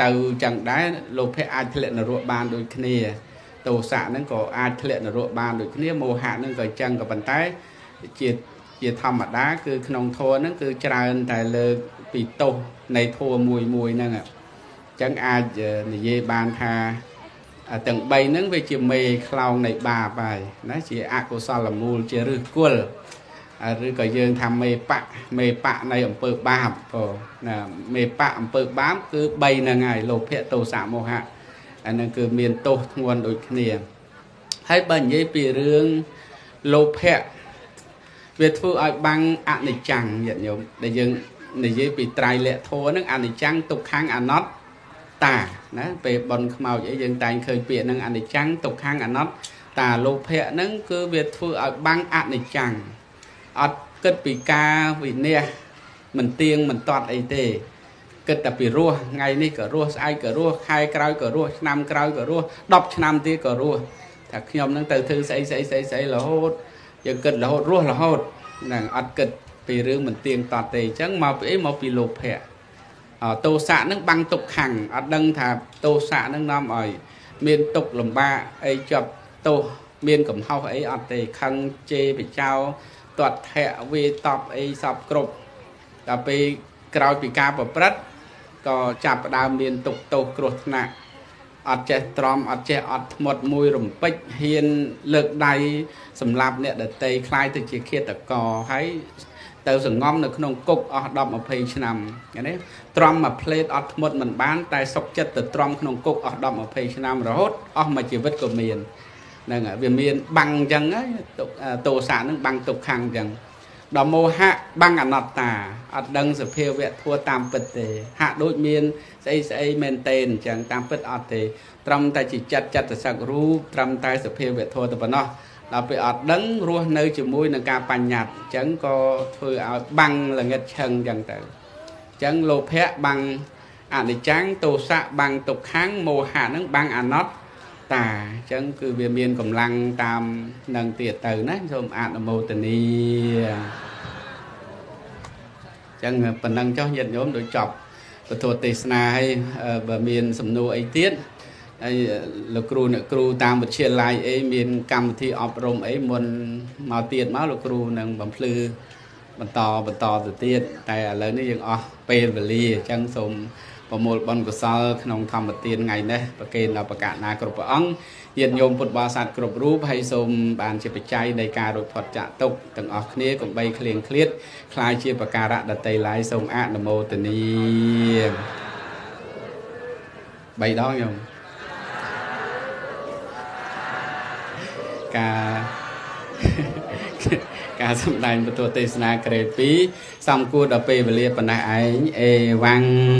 S3: ទៅចឹងដែរលោភៈអាចធ្លាក់នរកបានដូចគ្នាទោសៈហ្នឹងក៏អាចធ្លាក់នរកបានដូចគ្នាមោហៈហ្នឹងក៏ចឹងក៏ប៉ុន្តែជា ជាធម្មតា គឺក្នុងធម៌ហ្នឹងគឺច្រើនតែលើកពីទោសនៃធម៌មួយមួយហ្នឹងអញ្ចឹងអាចនិយាយបានថាទាំង3ហ្នឹងវាជាមេខ្លោងនៃបាបហើយណាជាអកុសលមូលជាឫសគល់ឬក៏យើងថាមេបៈមេបៈនៃអំពើបាបព្រោះណាមេបៈអំពើបាបគឺ3ហ្នឹងហើយលោភៈទោសៈមោហៈអាហ្នឹងគឺមានទោសធ្ងន់ដូចគ្នាហើយបើនិយាយពីរឿងលោភៈ វាធ្វើឲ្យបាំងអនិច្ចំញាតិញោមដែលយើងនិយាយពីត្រៃលក្ខធម៌ហ្នឹងអនិច្ចំទុក្ខំអនត្តាណាពេលបនខ្មោចអីយើងតែងឃើញពាក្យហ្នឹងអនិច្ចំទុក្ខំអនត្តាលោភៈហ្នឹងគឺវាធ្វើឲ្យបាំងអនិច្ចំអត់គិតពីការវិន័យមិនទៀងមិនតត់អីទេគិតតែពីរស់ថ្ងៃនេះក៏រស់ស្អែកក៏រស់ខែក្រោយក៏រស់ឆ្នាំក្រោយក៏រស់10ឆ្នាំទៀតក៏រស់ថាខ្ញុំនឹងទៅធ្វើស្អីស្អីស្អីស្អីរហូត យើងគិតរហូតរស់រហូតហ្នឹងអត់គិតពីរឿងមិនទៀងតត់ទេអញ្ចឹងមកពីអីមកពីលោភៈតោសៈនឹងបាំងទុកខាំងអត់ដឹងថាតោសៈនឹងនាំឲ្យ មានទុកលំបាកអីជាប់ទោសមានកំហុសអីអត់ទេខឹងជេរបចោទាត់ធាក់វាតប់អីសពគ្រប់ដល់ពេលក្រោយពីការប្រព្រឹត្តក៏ចាប់ផ្ដើមមានទុកទោសគ្រោះថ្នាក់ អត់ចេះទ្រាំអត់ចេះអត់ធ្មត់មួយរំពេចហ៊ានលើកដៃសម្លាប់អ្នកដតីคล้ายទៅជាឃាតករហើយទៅសងំនៅក្នុងគុកអស់10 20ឆ្នាំឃើញទេទ្រាំមួយផ្លេតអត់ធ្មត់មិនបានតែសុកចិត្តទៅទ្រាំក្នុងគុកអស់10 20ឆ្នាំរហូតអស់មួយជីវិតក៏មានហ្នឹងវាមានបាំងអញ្ចឹងតោសៈហ្នឹងបាំងទុកខាងអញ្ចឹង ដល់មោហៈបាំងអនត្តាអត់ដឹងសភាវៈធัวតាមពិតទេ ហាក់ដូចមានស្អីស្អីមែនទេអញ្ចឹងតាមពិតអត់ទេ ត្រឹមតែជាចិត្តចិត្តសឹករូបត្រឹមតែសភាវៈធัวតែប៉ុណ្ណោះដល់ពេលអត់ដឹងរស់នៅជាមួយនឹងការបញ្ញត្តិអញ្ចឹងក៏ធ្វើឲ្យបាំងល្ងិតឆឹងអញ្ចឹងទៅអញ្ចឹងលោភៈបាំងអនិច្ចំទោសៈបាំងទុក្ខំមោហៈនឹងបាំងអនត្តា អញ្ចឹងគឺវាមានកម្លាំងតាមនឹងទៀតទៅណាសូមអនុមោទនីអញ្ចឹងប៉ុណ្ណឹងចុះញាតិញោមដូចចប់ពធទេសនាហើយបើមានសំណួរអីទៀតហើយលោកគ្រូអ្នកគ្រូតាមវិទ្យាល័យអីមានកម្មវិធីអប់រំអីមុនមកទៀតមកលោកគ្រូនឹងបំភ្លឺបន្តបន្តទៅទៀតតែឥឡូវនេះយើងអស់ពេលវេលាអញ្ចឹងសូម ប្រមូលបុណ្យកុសលក្នុងធម្មទានថ្ងៃនេះប្រគេនដល់ប្រកាសណាគ្រប់ព្រះអង្គញាតិញោមពុទ្ធបរិស័ទគ្រប់រូបហើយសូមបានជាបច្ច័យនៃការរួចផុតចាកទុកទាំងអស់គ្នាកុំបីឃ្លៀងឃ្លាតคล้ายជាប្រការៈដតីឡាយសូមអនុមោទនី3ដងញោមការការសម្ដែងពធទេសនាក្រេត2សំគួរដល់ពេលវេលាប៉ុណ្ណេះឯងអេវ៉ាំង